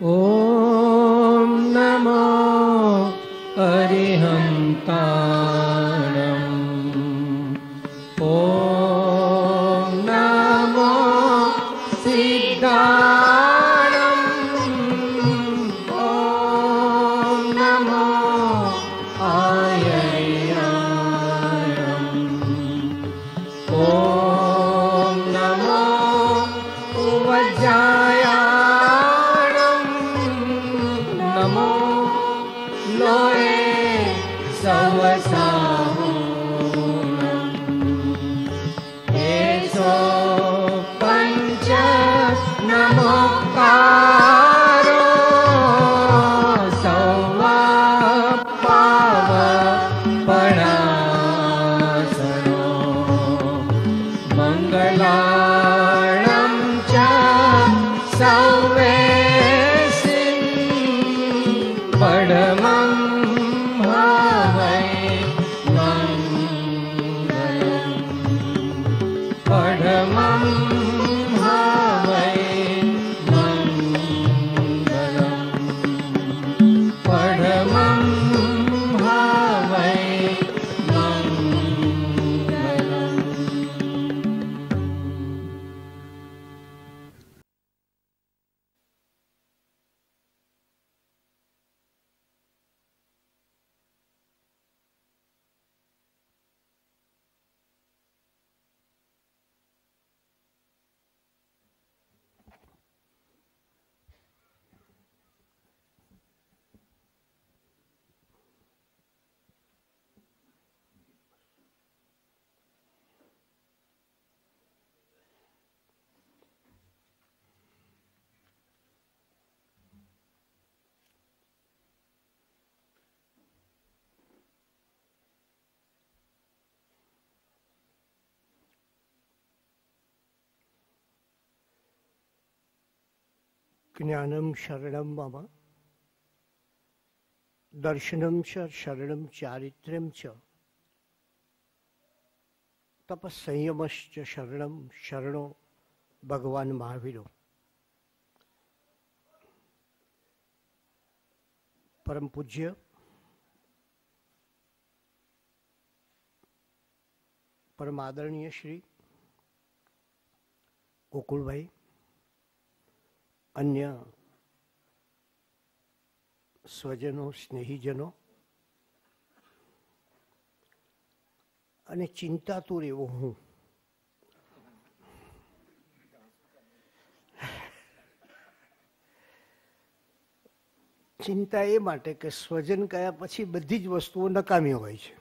ॐ नमो अरिहन्ताणम् જ્ઞાનમ શરણમ મમ દર્શનમ ચ શરણમ ચારિત્ર્યમ ચ તપસંયમશ્ચ શરણમ શરણો ભગવાન મહાવીરો પરમ પૂજ્ય પરમ આદરણીય શ્રી ગોકુળભાઈ અન્ય સ્વજનો, સ્નેહીજનો. અને ચિંતાતુર એવો હું. ચિંતા એ માટે કે સ્વજન કયા પછી બધી જ વસ્તુઓ નકામી હોય છે.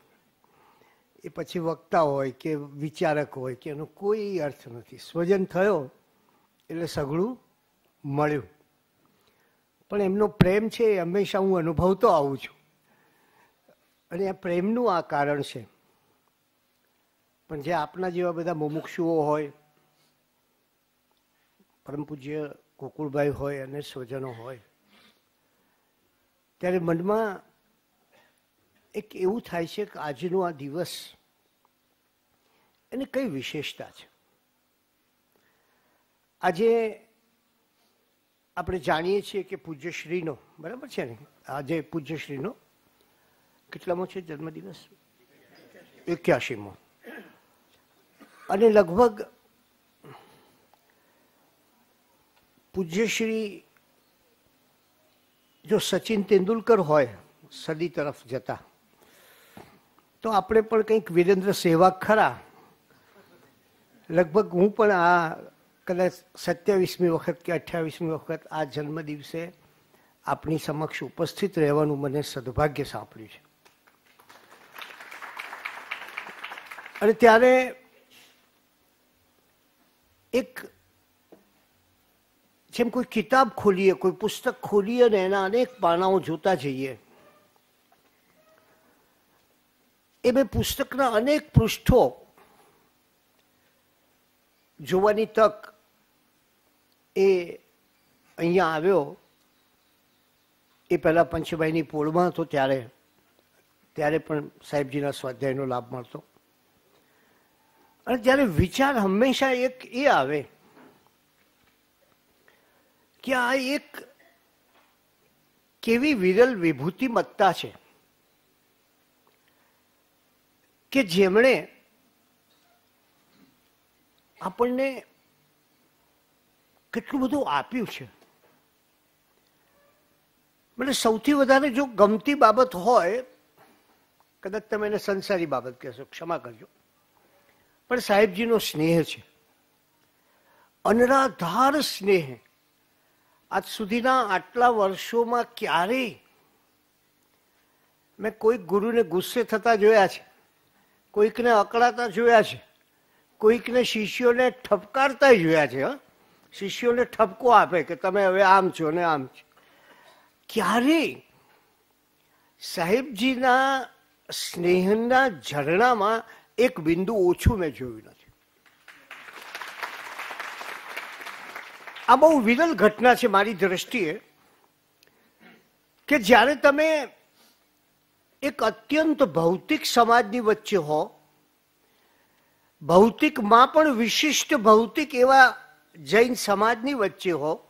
એ પછી વક્તા હોય કે વિચારક હોય કે એનો કોઈ અર્થ નથી. સ્વજન થયો એટલે સઘળું મળ્યું. પણ એમનો પ્રેમ છે એ હંમેશા હું અનુભવતો આવું છું. અને આ પ્રેમનું આ કારણ છે. પણ જે આપના જેવા બધા મુમુક્ષુઓ હોય, પરમ પૂજ્ય ગોકુળભાઈ હોય અને સ્વજનો હોય, ત્યારે મનમાં એક એવું થાય છે કે આજનો આ દિવસ એની કઈ વિશેષતા છે? આજે આપણે જાણીએ છીએ કે પૂજ્યશ્રીનો, બરાબર છે ને? આજે પૂજ્યશ્રીનો કેટલામો છે? જન્મદિવસ? એક્યાસીમો. અને લગભગ પૂજ્યશ્રી જો સચિન તેંડુલકર હોય, સદી તરફ જતા, તો આપણે પણ કંઈક વિરેન્દ્ર સહેવાગ ખરા. લગભગ હું પણ આ કદાચ સત્યાવીસમી વખત કે અઠ્યાવીસમી વખત આ જન્મ દિવસે આપની સમક્ષ ઉપસ્થિત રહેવાનું મને સદભાગ્ય સાંપડ્યું છે. અને ત્યારે એક જેમ કોઈ કિતાબ ખોલીએ, કોઈ પુસ્તક ખોલીએ અને એના અનેક પાનાઓ જોતા જઈએ, એ મેં પુસ્તકના અનેક પૃષ્ઠો જોવાની તક એ અહીંયા આવ્યો, એ પહેલાં પંચભાઈની પોળમાં હતો ત્યારે ત્યારે પણ સાહેબજીના સ્વાધ્યાયનો લાભ મળતો. અને ત્યારે વિચાર હંમેશા એક એ આવે કે આ એક કેવી વિરલ વિભૂતિમત્તા છે કે જેમણે આપણને કેટલું બધું આપ્યું છે. મને સૌથી વધારે જો ગમતી બાબત હોય, કદાચ તમે એને સંસારી બાબત કહેશો, ક્ષમા કરજો. પણ સાહેબજીનો સ્નેહ છે. અનરાધાર સ્નેહ. આજ સુધીના આટલા વર્ષોમાં ક્યારેય મેં કોઈક ગુરુને ગુસ્સે થતા જોયા છે, કોઈકને અકળાતા જોયા છે, કોઈકને શિષ્યોને ઠપકારતા જોયા છે, હં. શિષ્યોને ઠપકો આપે કે તમે હવે આમ છો ને આમ છો. ક્યારેય સાહેબજીના સ્નેહના ઝરણામાં એક બિંદુ ઓછું મેં જોયું નથી. આ બહુ વિરલ ઘટના છે મારી દ્રષ્ટિએ કે જ્યારે તમે એક અત્યંત ભૌતિક સમાજની વચ્ચે હો, ભૌતિકમાં પણ વિશિષ્ટ ભૌતિક એવા જૈન સમાજની વચ્ચે હો.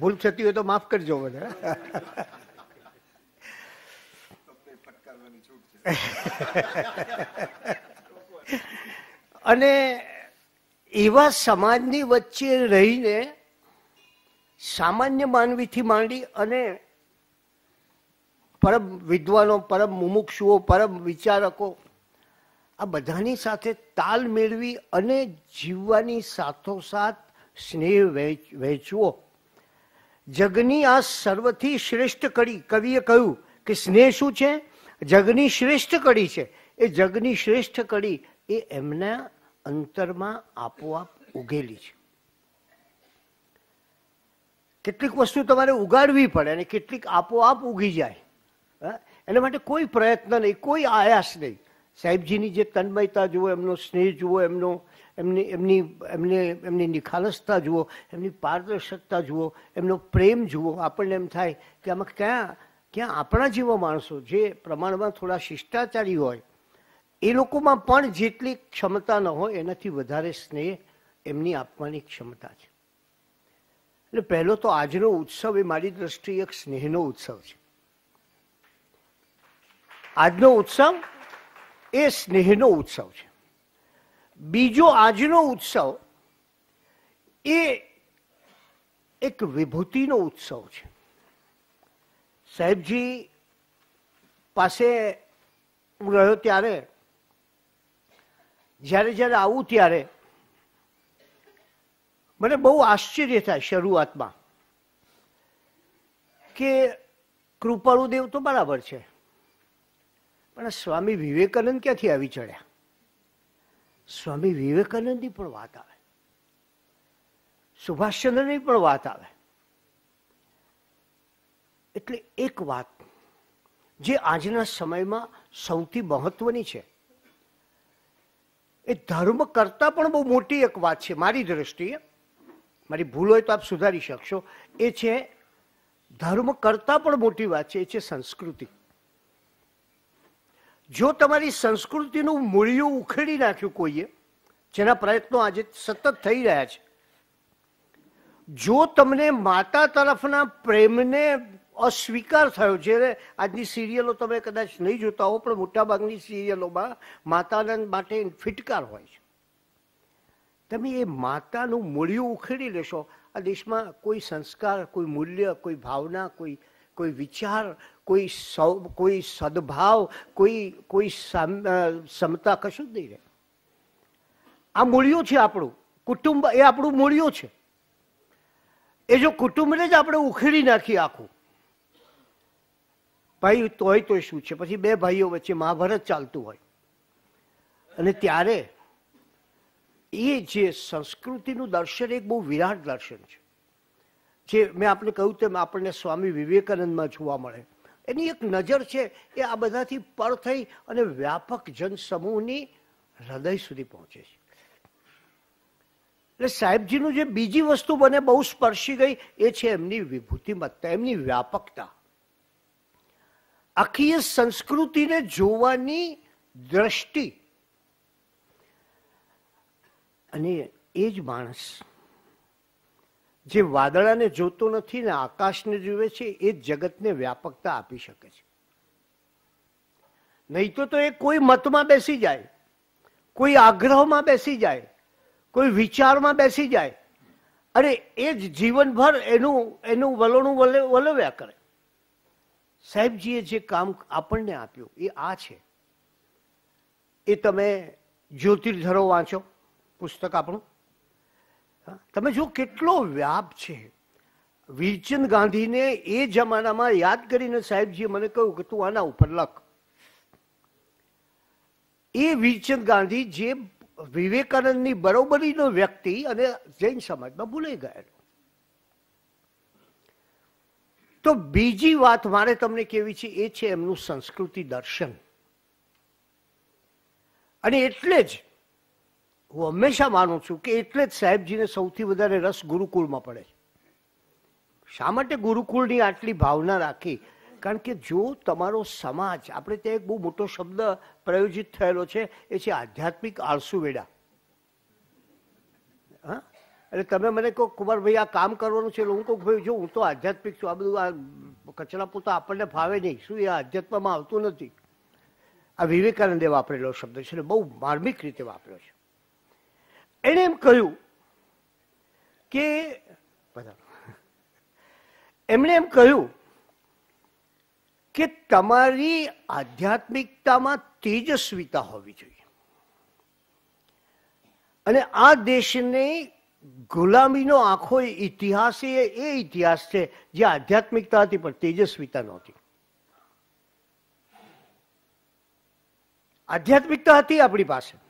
ભૂલ થતી હોય તો માફ કરજો બધા અને એવા સમાજની વચ્ચે રહીને સામાન્ય માનવીથી માંડી અને પરમ વિદ્વાનો, પરમ મુમુક્ષુઓ, પરમ વિચારકો આ બધાની સાથે તાલ મેળવી અને જીવવાની સાથોસાથ સ્નેહ વહેંચ- વહેંચવો જગની આ સર્વથી શ્રેષ્ઠ કડી, કવિએ કહ્યું કે સ્નેહ શું છે? જગની શ્રેષ્ઠ કડી છે. એ જગની શ્રેષ્ઠ કડી એ એમના અંતરમાં આપોઆપ ઉગેલી છે. કેટલીક વસ્તુ તમારે ઉગાડવી પડે અને કેટલીક આપોઆપ ઉગી જાય? એના માટે કોઈ પ્રયત્ન નહીં, કોઈ આયાસ નહીં. સાહેબજીની જે તન્મયતા જુઓ, એમનો સ્નેહ જુઓ, એમનો, એમની એમની, એમને, એમની નિખાલસતા જુઓ, એમની પારદર્શકતા જુઓ, એમનો પ્રેમ જુઓ, આપણને એમ થાય કે આમાં ક્યાં ક્યાં આપણા જેવા માણસો જે પ્રમાણમાં થોડા શિષ્ટાચારી હોય, એ લોકોમાં પણ જેટલી ક્ષમતા ન હોય, એનાથી વધારે સ્નેહ એમની આપવાની ક્ષમતા છે. એટલે પહેલો તો આજનો ઉત્સવ એ મારી દ્રષ્ટિએ એક સ્નેહનો ઉત્સવ છે. આજનો ઉત્સવ એ સ્નેહનો ઉત્સવ છે. બીજો આજનો ઉત્સવ એ એક વિભૂતિનો ઉત્સવ છે. સાહેબજી પાસે હું રહ્યો ત્યારે, જ્યારે જ્યારે આવું ત્યારે મને બહુ આશ્ચર્ય થાય શરૂઆતમાં કે કૃપાળુદેવ તો બરાબર છે. પણ સ્વામી વિવેકાનંદ ક્યાંથી આવી ચડ્યા? સ્વામી વિવેકાનંદની પણ વાત આવે. સુભાષચંદ્રની પણ વાત આવે. એટલે એક વાત, જે આજના સમયમાં સૌથી મહત્વની છે. એ ધર્મ કરતા પણ બહુ મોટી એક વાત છે, મારી દ્રષ્ટિએ. મારી ભૂલ હોય તો આપ સુધારી શકશો. એ છે, ધર્મ કરતા પણ મોટી વાત છે, એ છે સંસ્કૃતિ. જો તમારી સંસ્કૃતિનું મૂળિયું ઉખેડી નાખ્યું કોઈએ, જેના પ્રયત્નો આજે સતત થઈ રહ્યા છે, જો તમને માતા તરફના પ્રેમને અસ્વીકાર થયો, જ્યારે આજની સિરિયલો તમે કદાચ નહીં જોતા હો, પણ મોટાભાગની સિરિયલોમાં માતાના માટે ફિટકાર હોય છે. તમે એ માતાનું મૂળિયું ઉખેડી લેશો, આ દેશમાં કોઈ સંસ્કાર, કોઈ મૂલ્ય, કોઈ ભાવના, કોઈ કોઈ વિચાર કોઈ સૌ, કોઈ સદભાવ, કોઈ કોઈ સમતા કશું જ નહીં રહે. આ મૂળિયું છે આપણું. કુટુંબ એ આપણું મૂળિયું છે. એ જો કુટુંબને જ આપણે ઉખેડી નાખીએ આખું. ભાઈ, તોય તોય શું છે? પછી બે ભાઈઓ વચ્ચે મહાભારત ચાલતું હોય. અને ત્યારે એ જે સંસ્કૃતિનું દર્શન એક બહુ વિરાટ દર્શન છે. જે મેં આપણે કહ્યું તેમ આપણને સ્વામી વિવેકાનંદમાં જોવા મળે. એની એક નજર છે, એ આ બધાથી પર થઈ અને વ્યાપક જનસમૂહની હૃદય સુધી પહોંચે છે. એટલે સાહેબજીનું જે બીજી વસ્તુ મને બહુ સ્પર્શી ગઈ, એ છે એમની વિભૂતિમત્તા, એમની વ્યાપકતા. આખી સંસ્કૃતિને જોવાની દ્રષ્ટિ. અને એ જ માણસ જે વાદળાને જોતો નથી ને આકાશને જુએ છે, એ જગતને વ્યાપકતા આપી શકે છે. નહીં તો એ કોઈ મતમાં બેસી જાય, કોઈ આગ્રહમાં બેસી જાય, કોઈ વિચારમાં બેસી જાય, અને એ જ જીવનભર એનું એનું વલોણું વલે, વલવ્યા કરે. સાહેબજીએ જે કામ આપણને આપ્યું, એ આ છે. એ તમે જ્યોતિર્ધરો વાંચો, પુસ્તક આપણું. તમે જો કેટલો વ્યાપ છે. વીરચંદ ગાંધીને એ જમાનામાં યાદ કરીને સાહેબજીએ મને કહ્યું કે તું આના ઉપર લખ. એ વીરચંદ ગાંધી જે વિવેકાનંદની બરોબરીનો વ્યક્તિ અને જૈન સમાજમાં ભૂલાઈ ગયેલો. તો બીજી વાત મારે તમને કેવી છે, એ છે એમનું સંસ્કૃતિ દર્શન. અને એટલે જ હું હંમેશા માનું છું કે એટલે જ સાહેબજીને સૌથી વધારે રસ ગુરુકુળમાં પડે છે. શા માટે ગુરુકુળની આટલી ભાવના રાખી? કારણ કે જો તમારો સમાજ, આપણે ત્યાં એક બહુ મોટો શબ્દ પ્રયોજિત થયેલો છે, એ છે આધ્યાત્મિક આળસુવેડા હા? એટલે તમે મને કહો, કુમારભાઈ, આ કામ કરવાનું છે એટલે હું કહું ભાઈ જો હું તો આધ્યાત્મિક છું. આ બધું આ કચરા પોતા આપણને ફાવે નહીં. શું એ આધ્યાત્મમાં આવતું નથી? આ વિવેકાનંદે વાપરેલો શબ્દ છે અને બહુ માર્મિક રીતે વાપર્યો છે. એણે એમ કહ્યું કે એમણે એમ કહ્યું કે તમારી આધ્યાત્મિકતામાં તેજસ્વીતા હોવી જોઈએ. અને આ દેશને ગુલામીનો આખો ઇતિહાસ એ ઇતિહાસ છે જે આધ્યાત્મિકતા હતી પણ તેજસ્વીતા નહોતી. આધ્યાત્મિકતા હતી આપણી પાસે.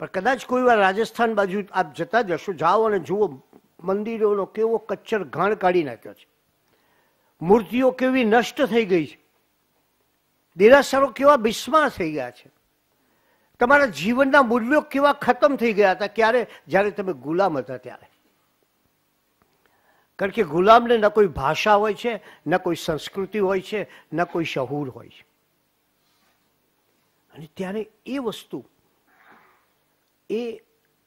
પણ કદાચ કોઈ વાર રાજસ્થાન બાજુ આપ જતા જશો જાઓ અને જુઓ, મંદિરોનો કેવો કચ્છર ઘાણ કાઢી નાખ્યો છે. મૂર્તિઓ કેવી નષ્ટ થઈ ગઈ છે. દેરાસરો કેવા બિસ્માર થઈ ગયા છે. તમારા જીવનના મૂલ્યો કેવા ખતમ થઈ ગયા હતા ક્યારે? જ્યારે તમે ગુલામ હતા ત્યારે. કારણ કે ગુલામને ન કોઈ ભાષા હોય છે, ન કોઈ સંસ્કૃતિ હોય છે, ન કોઈ શહૂર હોય છે. અને ત્યારે એ વસ્તુ એ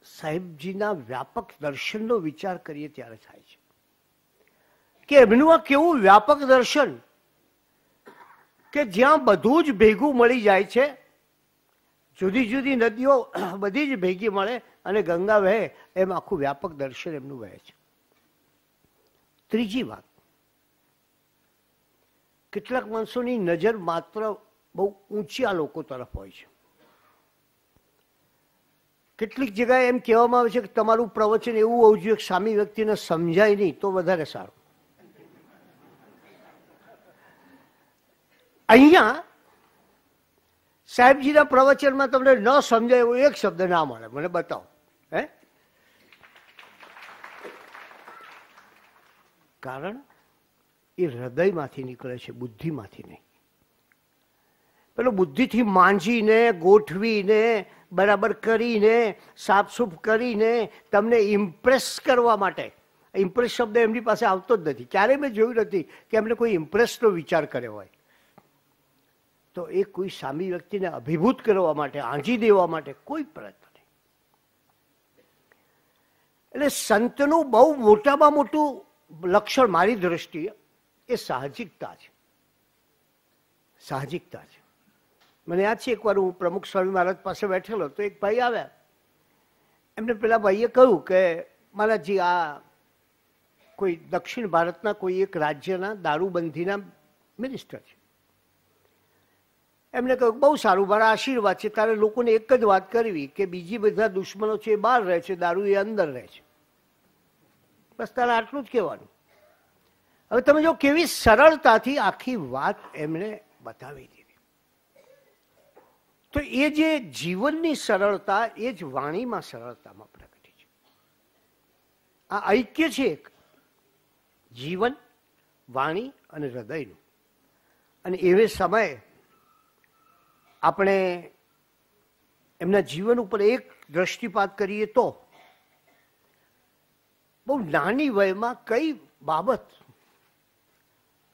સાહેબજીના વ્યાપક દર્શનનો વિચાર કરીએ ત્યારે થાય છે. કે એમનું આ કેવું વ્યાપક દર્શન? કે જ્યાં બધું જ ભેગું મળી જાય છે, જુદી જુદી નદીઓ બધી જ ભેગી મળે અને ગંગા વહે, એમ આખું વ્યાપક દર્શન એમનું વહે છે. ત્રીજી વાત. કેટલાક માણસોની નજર માત્ર બહુ ઊંચા લોકો તરફ હોય છે. કેટલીક જગ્યાએ એમ કહેવામાં આવે છે કે તમારું પ્રવચન એવું હોવું જોઈએ કે સામી વ્યક્તિને સમજાય નહીં, તો વધારે સારું. અહીંયા સાહેબજીના પ્રવચનમાં તમને ન સમજાય એવો એક શબ્દ ના મળે. મને બતાવો. હે? કારણ એ હૃદયમાંથી નીકળે છે, બુદ્ધિમાંથી નહીં. પેલો બુદ્ધિથી માંજીને, ગોઠવીને બરાબર કરીને, સાફસૂફ કરીને તમને ઇમ્પ્રેસ કરવા માટે. ઇમ્પ્રેસ શબ્દ એમની પાસે આવતો જ નથી. ક્યારેય મેં જોયું નથી કે એમને કોઈ ઇમ્પ્રેસનો વિચાર કર્યો હોય. તો એ કોઈ સામી વ્યક્તિને અભિભૂત કરવા માટે, આંજી દેવા માટે કોઈ પ્રયત્ન નહીં. એટલે સંતનું બહુ મોટામાં મોટું લક્ષણ મારી દ્રષ્ટિએ એ સાહજિકતા છે. સાહજિકતા છે. મને યાદ છે એકવાર હું પ્રમુખ સ્વામી મહારાજ પાસે બેઠેલો, તો એક ભાઈ આવ્યા. એમને પેલા ભાઈએ કહ્યું કે મહારાજજી આ કોઈ દક્ષિણ ભારતના કોઈ એક રાજ્યના દારૂબંધીના મિનિસ્ટર છે. એમને કહ્યું, બહુ સારું, મારા આશીર્વાદ છે. તારે લોકોને એક જ વાત કરવી કે બીજી બધા દુશ્મનો છે એ બહાર રહે છે, દારૂ એ અંદર રહે છે. બસ તારે આટલું જ કહેવાનું. હવે તમે જો કેવી સરળતાથી આખી વાત એમણે બતાવી દીધી. તો એ જે જીવનની સરળતા, એ જ વાણીમાં સરળતામાં પ્રગટી છે. આ ઐક્ય છે એક. જીવન, વાણી અને હૃદયનું. અને એવે સમયે આપણે એમના જીવન ઉપર એક દ્રષ્ટિપાત કરીએ તો બહુ નાની વયમાં કઈ બાબત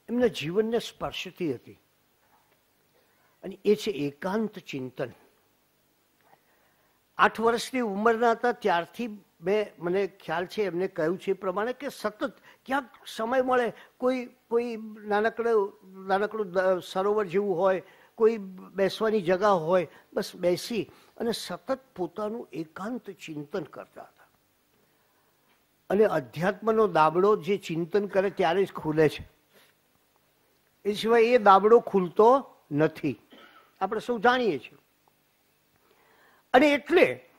એમના જીવનને સ્પર્શતી હતી? અને એ છે એકાંત ચિંતન. આઠ વર્ષની ઉંમરના હતા, ત્યારથી મેં મને ખ્યાલ છે, એમને કહ્યું છે એ પ્રમાણે કે સતત ક્યાંક સમય મળે, કોઈ કોઈ નાનકડું નાનકડું સરોવર જેવું હોય, કોઈ બેસવાની જગા હોય, બસ બેસી અને સતત પોતાનું એકાંત ચિંતન કરતા હતા. અને અધ્યાત્મનો દાબડો જે ચિંતન કરે ત્યારે જ ખુલે છે. એ સિવાય એ દાબડો ખુલતો નથી. આપણે સૌ જાણીએ છીએ. અને એટલે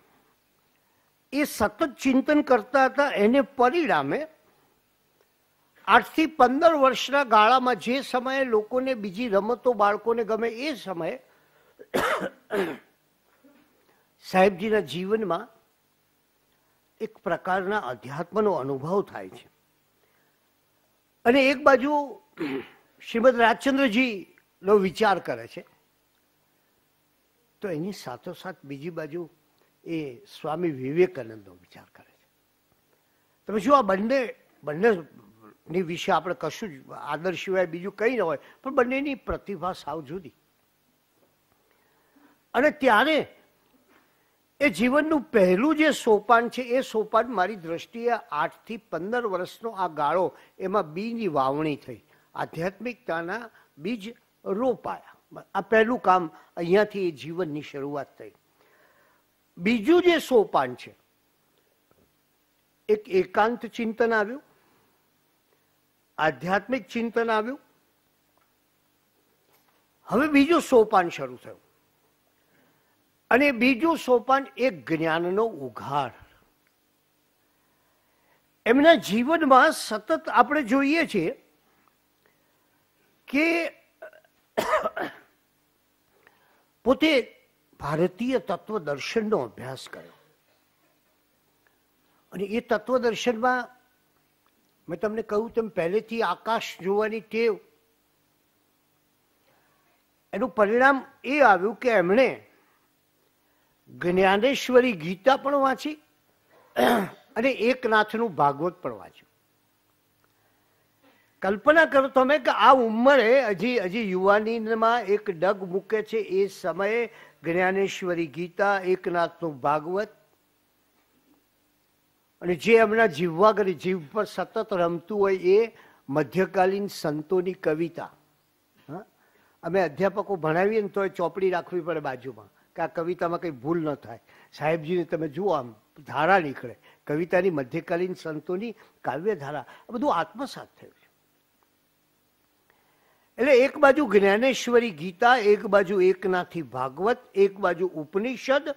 એ સતત ચિંતન કરતા હતા, એને પરિણામે આઠથી પંદર વર્ષના ગાળામાં જે સમયે લોકોને બીજી રમતો, બાળકોને ગમે એ સમયે સાહેબજીના જીવનમાં એક પ્રકારના અધ્યાત્મનો અનુભવ થાય છે. અને એક બાજુ શ્રીમદ રાજચંદ્રજીનો વિચાર કરે છે. તો એની સાથોસાથ બીજી બાજુ એ સ્વામી વિવેકાનંદનો વિચાર કરે છે. તમે શું આ બંને, બંનેની વિશે આપણે કશું જ આદર સિવાય બીજું કંઈ ન હોય, પણ બંનેની પ્રતિભા સાવ જુદી. અને ત્યારે એ જીવનનું પહેલું જે સોપાન છે, એ સોપાન મારી દ્રષ્ટિએ આઠથી પંદર વર્ષનો આ ગાળો એમાં બીજની વાવણી થઈ. આધ્યાત્મિકતાના બીજ રોપાયા. આ પહેલું કામ અહીંયાથી એ જીવનની શરૂઆત થઈ. બીજું જે સોપાન છે, એક એકાંત ચિંતન આવ્યું, આધ્યાત્મિક ચિંતન આવ્યું. હવે બીજું સોપાન શરૂ થયું. અને બીજું સોપાન એ જ્ઞાનનો ઉઘાડ. એમના જીવનમાં સતત આપણે જોઈએ છીએ કે પોતે ભારતીય તત્વદર્શનનો અભ્યાસ કર્યો. અને એ તત્વદર્શનમાં મેં તમને કહ્યું તેમ પહેલેથી આકાશ જોવાની ટેવ. એનું પરિણામ એ આવ્યું કે એમણે જ્ઞાનેશ્વરી ગીતા પણ વાંચી અને એકનાથનું ભાગવત પણ વાંચ્યું. કલ્પના કરો તમે કે આ ઉંમરે હજી હજી યુવાનીમાં એક ડગ મૂકે છે એ સમયે જ્ઞાનેશ્વરી ગીતા, એકનાથનું ભાગવત. અને જે એમના જીવવા કરી, જીવ પર સતત રમતું હોય એ મધ્યકાલીન સંતોની કવિતા. હા? અમે અધ્યાપકો ભણાવીએ ને તો ચોપડી રાખવી પડે બાજુમાં, કે આ કવિતામાં કંઈ ભૂલ ન થાય. સાહેબજીને તમે જુઓ આમ, ધારા નીકળે. કવિતાની મધ્યકાલીન સંતોની કાવ્ય ધારા આ બધું આત્મસાત થયું. એટલે એક બાજુ જ્ઞાનેશ્વરી ગીતા, એક બાજુ એકનાથી ભાગવત, એક બાજુ ઉપનિષદ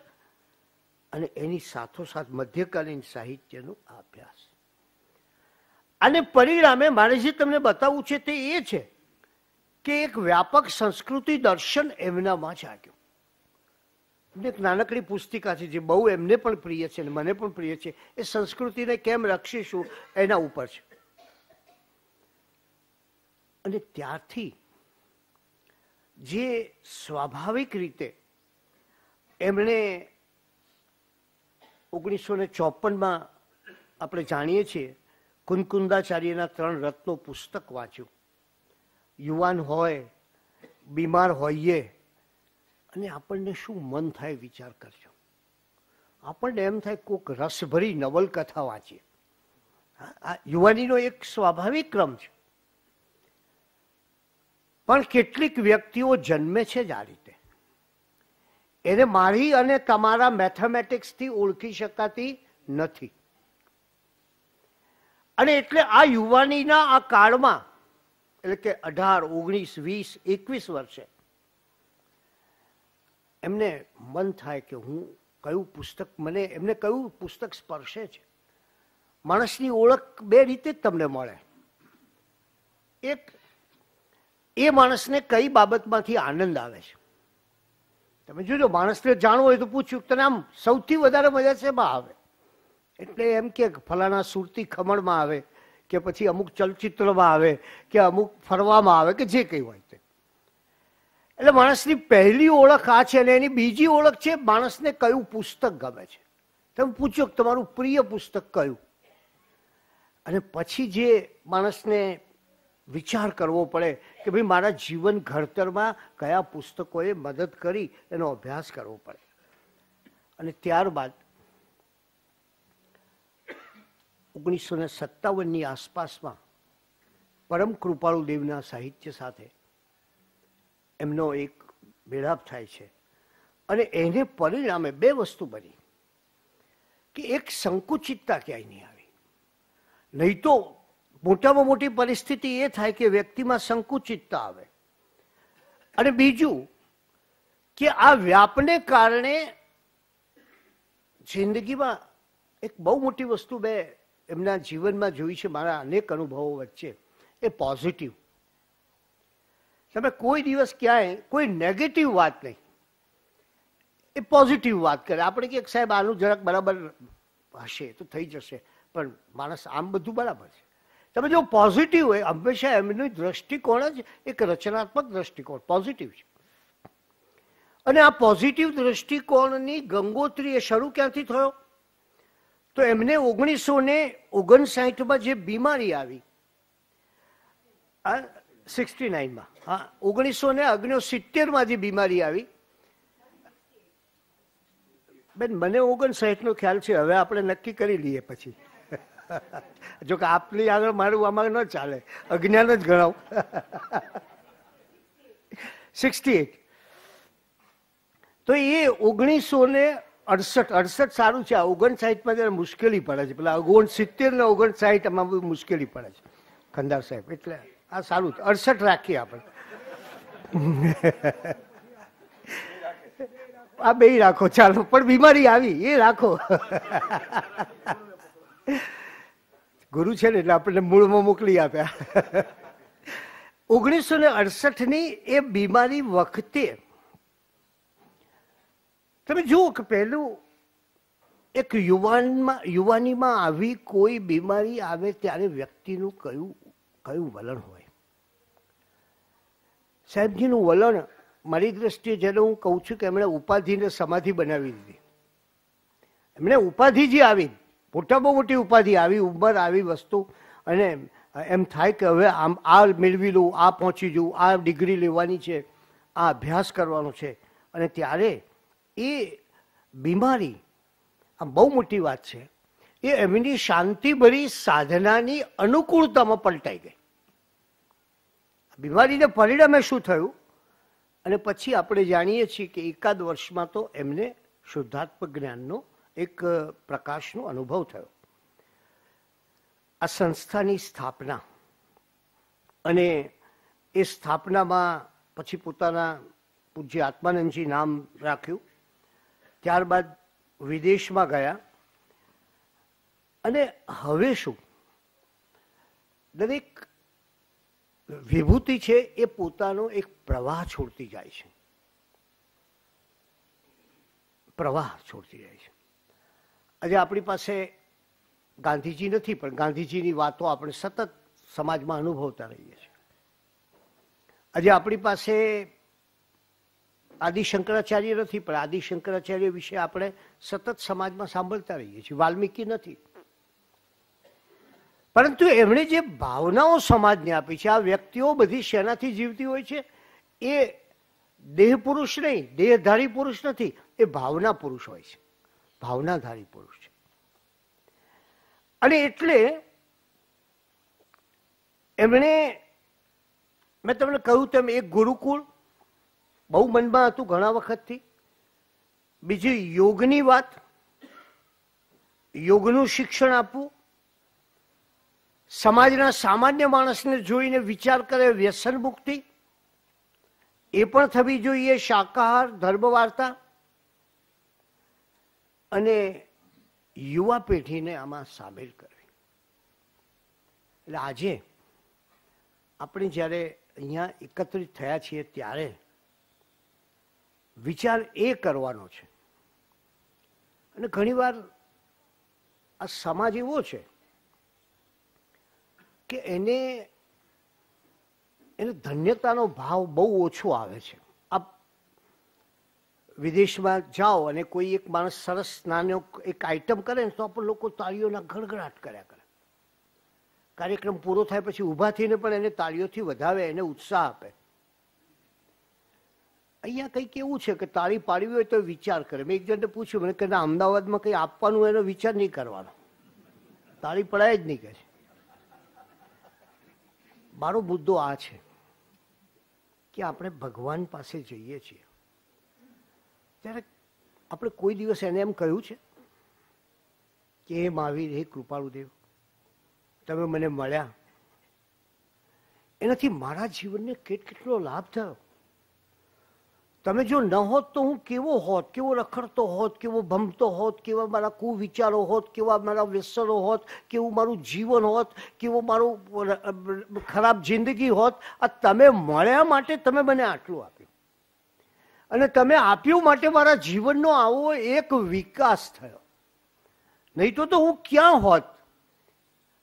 અને એની સાથોસાથ મધ્યકાલીન સાહિત્યનો અભ્યાસ. અને પરિણામે મારે જે તમને બતાવવું છે તે એ છે કે એક વ્યાપક સંસ્કૃતિ દર્શન એમનામાં જાગ્યું એમને એક નાનકડી પુસ્તિકા છે જે બહુ એમને પણ પ્રિય છે અને મને પણ પ્રિય છે. એ સંસ્કૃતિને કેમ રક્ષીશું એના ઉપર છે. અને ત્યારથી જે સ્વાભાવિક રીતે એમણે ઓગણીસો ને ચોપનમાં આપણે જાણીએ છીએ, કુનકુંદાચાર્યના ત્રણ રત્નો પુસ્તક વાંચ્યું. યુવાન હોય, બીમાર હોઈએ, અને આપણને શું મન થાય વિચાર કરજો. આપણને એમ થાય કોઈક રસભરી નવલકથા વાંચીએ. આ- યુવાનીનો એક સ્વાભાવિક ક્રમ છે. પણ કેટલીક વ્યક્તિઓ જન્મે છે જ આ રીતે. એને મારી અને તમારા મેથેમેટિક્સથી ઓળખી શકાતી નથી. અને એટલે આ યુવાનીના આ કાળમાં, એટલે કે અઢાર, ઓગણીસ, વીસ, એકવીસ વર્ષે, એમને મન થાય કે હું કયું પુસ્તક, મને એમને કયું પુસ્તક સ્પર્શે છે? માણસની ઓળખ બે રીતે જ તમને મળે. એક એ માણસને કઈ બાબતમાંથી આનંદ આવે છે? તમે જોજો, માણસને જાણવું હોય તો પૂછ્યું તને આમ સૌથી વધારે મજા છે એમાં આવે? એટલે એમ કે ફલાણા સુરતી ખમણમાં આવે, કે પછી અમુક ચલચિત્રમાં આવે, કે અમુક ફરવામાં આવે, કે જે કંઈ હોય તે. એટલે માણસની પહેલી ઓળખ આ છે અને એની બીજી ઓળખ છે, માણસને કયું પુસ્તક ગમે છે? તમે પૂછો તમારું પ્રિય પુસ્તક કયું? અને પછી જે માણસને વિચાર કરવો પડે કે ભાઈ મારા જીવન ઘડતરમાં કયા પુસ્તકોએ મદદ કરી એનો અભ્યાસ કરવો પડે. અને ત્યારબાદ ઓગણીસો ને સત્તાવનની આસપાસમાં પરમ કૃપાળુ દેવના સાહિત્ય સાથે એમનો એક મેળાપ થાય છે. અને એને પરિણામે બે વસ્તુ બની કે એક સંકુચિતતા ક્યાંય નહીં આવી. નહીં તો મોટામાં મોટી પરિસ્થિતિ એ થાય કે વ્યક્તિમાં સંકુચિતતા આવે. અને બીજું કે આ વ્યાપને કારણે જિંદગીમાં એક બહુ મોટી વસ્તુ બે એમના જીવનમાં જોઈ છે, મારા અનેક અનુભવો વચ્ચે. એ પોઝિટિવ તમે કોઈ દિવસ ક્યાંય કોઈ નેગેટિવ વાત નહીં. એ પોઝિટિવ વાત કરે. આપણે કે સાહેબ, આનું જરાક બરાબર હશે તો થઈ જશે. પણ માણસ આમ બધું બરાબર છે. તમે જો પોઝિટિવ હોય, હંમેશા એમની દ્રષ્ટિકોણ જ એક રચનાત્મક દ્રષ્ટિકોણ પોઝિટિવ છે. અને આ પોઝિટિવ દ્રષ્ટિકોણની ગંગોત્રી એ શરૂ ક્યાંથી થયો? તો એમને ઓગણીસો ને ઓગણસાઠમાં જે બીમારી આવી સિક્સટી નાઇનમાં હા, ઓગણીસો ને ઓગણસિત્તેરમાં જે બીમારી આવી. બેન, મને ઓગણસાઠનો ખ્યાલ છે, હવે આપણે નક્કી કરી લઈએ પછી. જો કે આપની આગળ મારું આમાં ન ચાલે. અજ્ઞાન જ ગણાવ. સિક્સટી એટ તો એ ઓગણીસો ને અડસઠ અડસઠ સારું છે. આ ઓગણસાઠમાં જરા મુશ્કેલી પડે છે. પેલા ઓગણ સિત્તેર ને ઓગણસાઠમાં બહુ મુશ્કેલી પડે છે. ખંદાર સાહેબ, એટલે આ સારું અડસઠ રાખીએ આપણે. આ બે રાખો. ચાલો, પણ બીમારી આવી. એ રાખો. ગુરુ છે ને એટલે આપણને મૂળમાં મોકલી આપ્યા. ઓગણીસો ને અડસઠની એ બીમારી વખતે તમે જુઓ કે પહેલું એક યુવાનમાં, યુવાનીમાં આવી કોઈ બીમારી આવે ત્યારે વ્યક્તિનું કયું કયું વલણ હોય. સાહેબજીનું વલણ મારી દ્રષ્ટિએ જેને હું કહું છું કે એમણે ઉપાધિને સમાધિ બનાવી દીધી. એમણે ઉપાધિ જે આવી મોટામાં મોટી ઉપાધિ, આવી ઉંમર, આવી વસ્તુ. અને એમ થાય કે હવે આમ આ મેળવી લઉં, આ પહોંચી જવું આ ડિગ્રી લેવાની છે, આ અભ્યાસ કરવાનો છે. અને ત્યારે એ બીમારી આ બહુ મોટી વાત છે, એ એમની શાંતિભરી સાધનાની અનુકૂળતામાં પલટાઈ ગઈ. બીમારીને પરિણામે શું થયું? અને પછી આપણે જાણીએ છીએ કે એકાદ વર્ષમાં તો એમને શુદ્ધાત્મક જ્ઞાનનો એક પ્રકાશનો અનુભવ થયો. આ સંસ્થાની સ્થાપના અને એ સ્થાપનામાં પછી પોતાના પૂજ્ય આત્માનંદજી નામ રાખ્યું. ત્યારબાદ વિદેશમાં ગયા. અને હવે શું? દરેક વિભૂતિ છે એ પોતાનો એક પ્રવાહ છોડતી જાય છે. પ્રવાહ છોડતી જાય છે. આજે આપણી પાસે ગાંધીજી નથી, પણ ગાંધીજીની વાતો આપણે સતત સમાજમાં અનુભવતા રહીએ છીએ. આજે આપણી પાસે આદિ શંકરાચાર્ય નથી, પણ આદિ શંકરાચાર્ય વિશે આપણે સતત સમાજમાં સાંભળતા રહીએ છીએ. વાલ્મીકી નથી. પરંતુ એમણે જે ભાવનાઓ સમાજને આપી છે, આ વ્યક્તિઓ બધી શેનાથી જીવતી હોય છે? એ દેહ પુરુષ નહીં, દેહધારી પુરુષ નથી, એ ભાવના પુરુષ હોય છે. ભાવનાધારી પુરુષ છે. અને એટલે એમણે, મેં તમને કહ્યું તેમ એક ગુરુકુળ બહુ મનમાં હતું ઘણા વખતથી. બીજી યોગની વાત, યોગનું શિક્ષણ આપવું, સમાજના સામાન્ય માણસને જોઈને વિચાર કરે વ્યસન મુક્તિ, એ પણ થવી જોઈએ, શાકાહાર ધર્મ વાર્તા અને યુવા પેઢીને આમાં સામેલ કરવી એટલે આજે આપણે જ્યારે અહીંયા એકત્રિત થયા છીએ ત્યારે વિચાર એ કરવાનો છે. અને ઘણીવાર આ સમાજ એવો છે કે એને એને ધન્યતાનો ભાવ બહુ ઓછો આવે છે. વિદેશમાં જાઓ અને કોઈ એક માણસ સરસ નાનો એક આઈટમ કરે ને તો પણ લોકો તાળીઓના ગણગડાટ કર્યા કરે. કાર્યક્રમ પૂરો થાય પછી ઊભા થઈને પણ એને તાળીઓથી વધાવે, એને ઉત્સાહ આપે. અહીંયા કંઈક એવું છે કે તાળી પાડવી હોય તો વિચાર કરે. મેં એક જણને પૂછ્યું, મને કે અમદાવાદમાં કંઈ આપવાનું એનો વિચાર નહીં કરવાનો. તાળી પડાય જ નહીં કહે મારો મુદ્દો આ છે કે આપણે ભગવાન પાસે જઈએ છીએ. ત્યારે આપણે કોઈ દિવસ એને એમ કહ્યું છે કે, હે મહાવીર, હે કૃપાળુદેવ, તમે મને મળ્યા. એનાથી મારા જીવનને કેટ કેટલો લાભ થયો. તમે જો ન હોત તો હું કેવો હોત, કેવો રખડતો હોત, કેવો ભમતો હોત, કેવા મારા કુવિચારો હોત, કેવા મારા વ્યસનો હોત, કેવું મારું જીવન હોત, કેવો મારું ખરાબ જિંદગી હોત, આ તમે મળ્યા માટે તમે મને આટલું આપ્યું. અને તમે આપ્યું માટે મારા જીવનનો આવો એક વિકાસ થયો. નહીં તો તો હું ક્યાં હોત?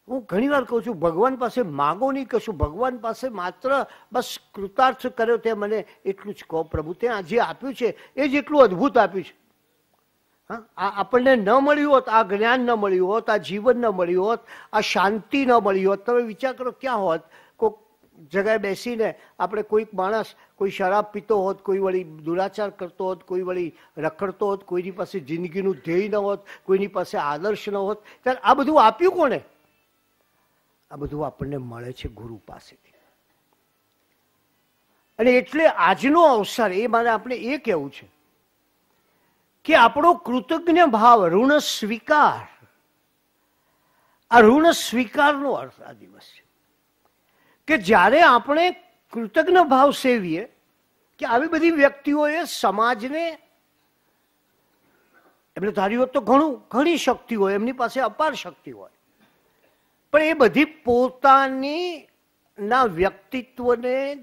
હું ઘણી વાર કહું છું, ભગવાન પાસે માગો નહીં કશું ભગવાન પાસે માત્ર બસ કૃતાર્થ કર્યો તે મને એટલું જ કહો. પ્રભુ, તે આ જે આપ્યું છે, એ જ એટલું અદ્ભુત આપ્યું છે. હા આપણને ન મળ્યું હોત, આ જ્ઞાન ન મળ્યું હોત, આ જીવન ન મળ્યું હોત, આ શાંતિ ન મળી હોત. તમે વિચાર કરો, ક્યાં હોત? જગાએ બેસીને આપણે કોઈક માણસ કોઈ શરાબ પીતો હોત, કોઈ વળી દુરાચાર કરતો હોત, કોઈ વળી રખડતો હોત, કોઈની પાસે જિંદગીનું ધ્યેય ન હોત, કોઈની પાસે આદર્શ ન હોત, ત્યારે આ બધું આપ્યું કોને આ બધું આપણને મળે છે ગુરુ પાસેથી. અને એટલે આજનો અવસર એ મારે આપણે એ કહેવું છે કે આપણો કૃતજ્ઞ ભાવ, ઋણ સ્વીકાર, આ ઋણ સ્વીકારનો અર્થ આ દિવસ છે. કે જ્યારે આપણે કૃતજ્ઞ ભાવ સેવીએ, કે આવી બધી વ્યક્તિઓએ સમાજને, એમને ધાર્યું હોત તો ઘણું, ઘણી શક્તિ હોય, એમની પાસે અપાર શક્તિ હોય. પણ એ બધી પોતાની ના વ્યક્તિત્વને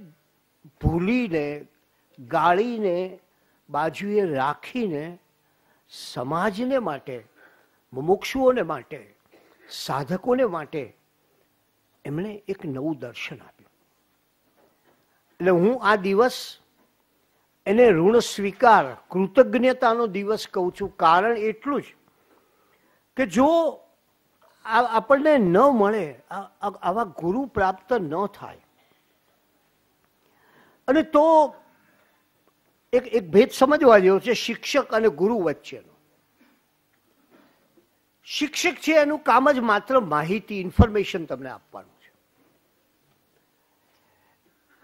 ભૂલીને, ગાળીને, બાજુએ રાખીને સમાજને માટે, મુમુક્ષુઓને માટે, સાધકોને માટે એમણે એક નવું દર્શન આપ્યું. એટલે હું આ દિવસ એને ઋણ સ્વીકાર, કૃતજ્ઞતાનો દિવસ કહું છું. કારણ એટલું જ કે જો આપણને ન મળે આવા ગુરુ પ્રાપ્ત ન થાય. અને તો એક એક ભેદ સમજવા જેવો છે શિક્ષક અને ગુરુ વચ્ચેનો. શિક્ષક છે એનું કામ જ માત્ર માહિતી, ઇન્ફોર્મેશન તમને આપવાનું.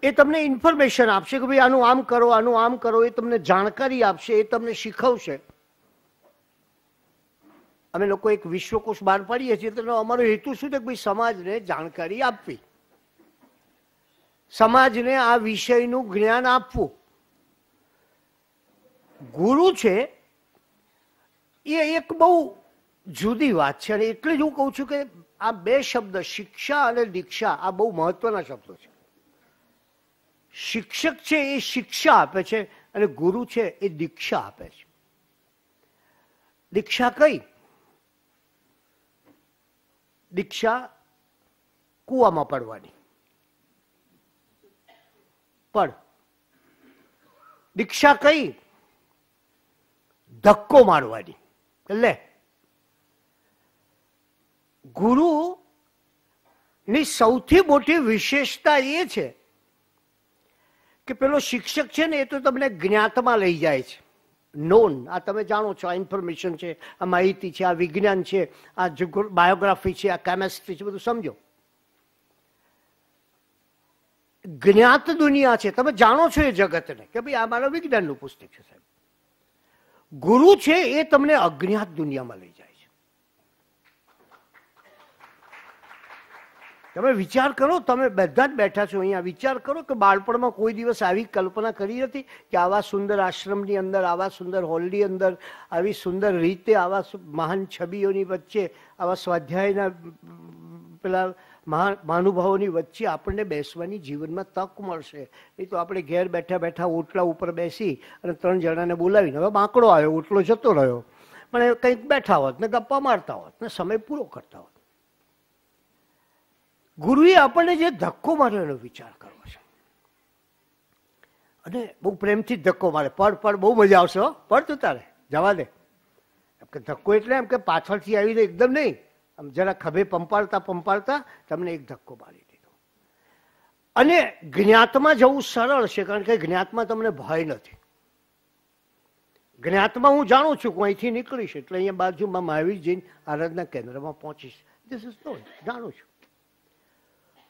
એ તમને ઇન્ફોર્મેશન આપશે કે ભાઈ આનું આમ કરો, આનું આમ કરો, એ તમને જાણકારી આપશે, એ તમને શીખવશે. અમે લોકો એક વિશ્વકોશ બહાર પાડીએ છીએ, તો અમારો હેતુ શું છે કે ભાઈ સમાજને જાણકારી આપવી. સમાજને આ વિષયનું જ્ઞાન આપવું. ગુરુ છે, એ એક બહુ જુદી વાત છે, અને એટલે જ હું કહું છું કે આ બે શબ્દ શિક્ષા અને દીક્ષા આ બહુ મહત્વના શબ્દો છે. શિક્ષક છે એ શિક્ષા આપે છે અને ગુરુ છે એ દીક્ષા આપે છે. દીક્ષા કઈ? દીક્ષા કુવામાં પડવાની. પણ દીક્ષા કઈ? ધક્કો મારવાની. એટલે ગુરુ ની સૌથી મોટી વિશેષતા એ છે કે પેલો શિક્ષક છે ને એ તો તમને જ્ઞાતમાં લઈ જાય છે. નોન આ તમે જાણો છો, આ ઇન્ફોર્મેશન છે, આ માહિતી છે, આ વિજ્ઞાન છે, આ બાયોગ્રાફી છે, આ કેમેસ્ટ્રી છે, બધું સમજો. જ્ઞાત દુનિયા છે. તમે જાણો છો એ જગતને કે ભાઈ આ મારા વિજ્ઞાનનું પુસ્તક છે સાહેબ. ગુરુ છે એ તમને અજ્ઞાત દુનિયામાં લઈ જાય છે તમે વિચાર કરો, તમે બધા જ બેઠા છો અહીંયા. વિચાર કરો કે બાળપણમાં કોઈ દિવસ આવી કલ્પના કરી હતી કે આવા સુંદર આશ્રમની અંદર, આવા સુંદર હોલની અંદર, આવી સુંદર રીતે આવા મહાન છબીઓની વચ્ચે, આવા સ્વાધ્યાયના પેલા મહાનુભાવોની વચ્ચે આપણને બેસવાની જીવનમાં તક મળશે. નહીં તો આપણે ઘેર બેઠા બેઠા ઓટલા ઉપર બેસી અને ત્રણ જણાને બોલાવીને, હવે બાંકડો આવ્યો, ઓટલો જતો રહ્યો. પણ કંઈક બેઠા હોત, ને ગપ્પા મારતા હોત, ને સમય પૂરો કરતા હોત. ગુરુએ આપણને જે ધક્કો માર્યો એનો વિચાર કરવો છે. અને બહુ પ્રેમથી ધક્કો મારે. પડ પડ બહુ મજા આવશે પડ તું તારે, જવા દે. એમ કે ધક્કો એટલે એમ કે પાછળથી આવીને એકદમ નહીં. આમ જરા ખભે પંપાડતા પંપાડતા તમને એક ધક્કો મારી દીધો. અને જ્ઞાતમાં જવું સરળ છે, કારણ કે જ્ઞાતમાં તમને ભય નથી. જ્ઞાતમાં હું જાણું છું કે અહીંથી નીકળીશ, એટલે અહીંયા બાજુમાં મહાવીર જઈને આરાધના કેન્દ્રમાં પહોંચીશ. જાણું છું.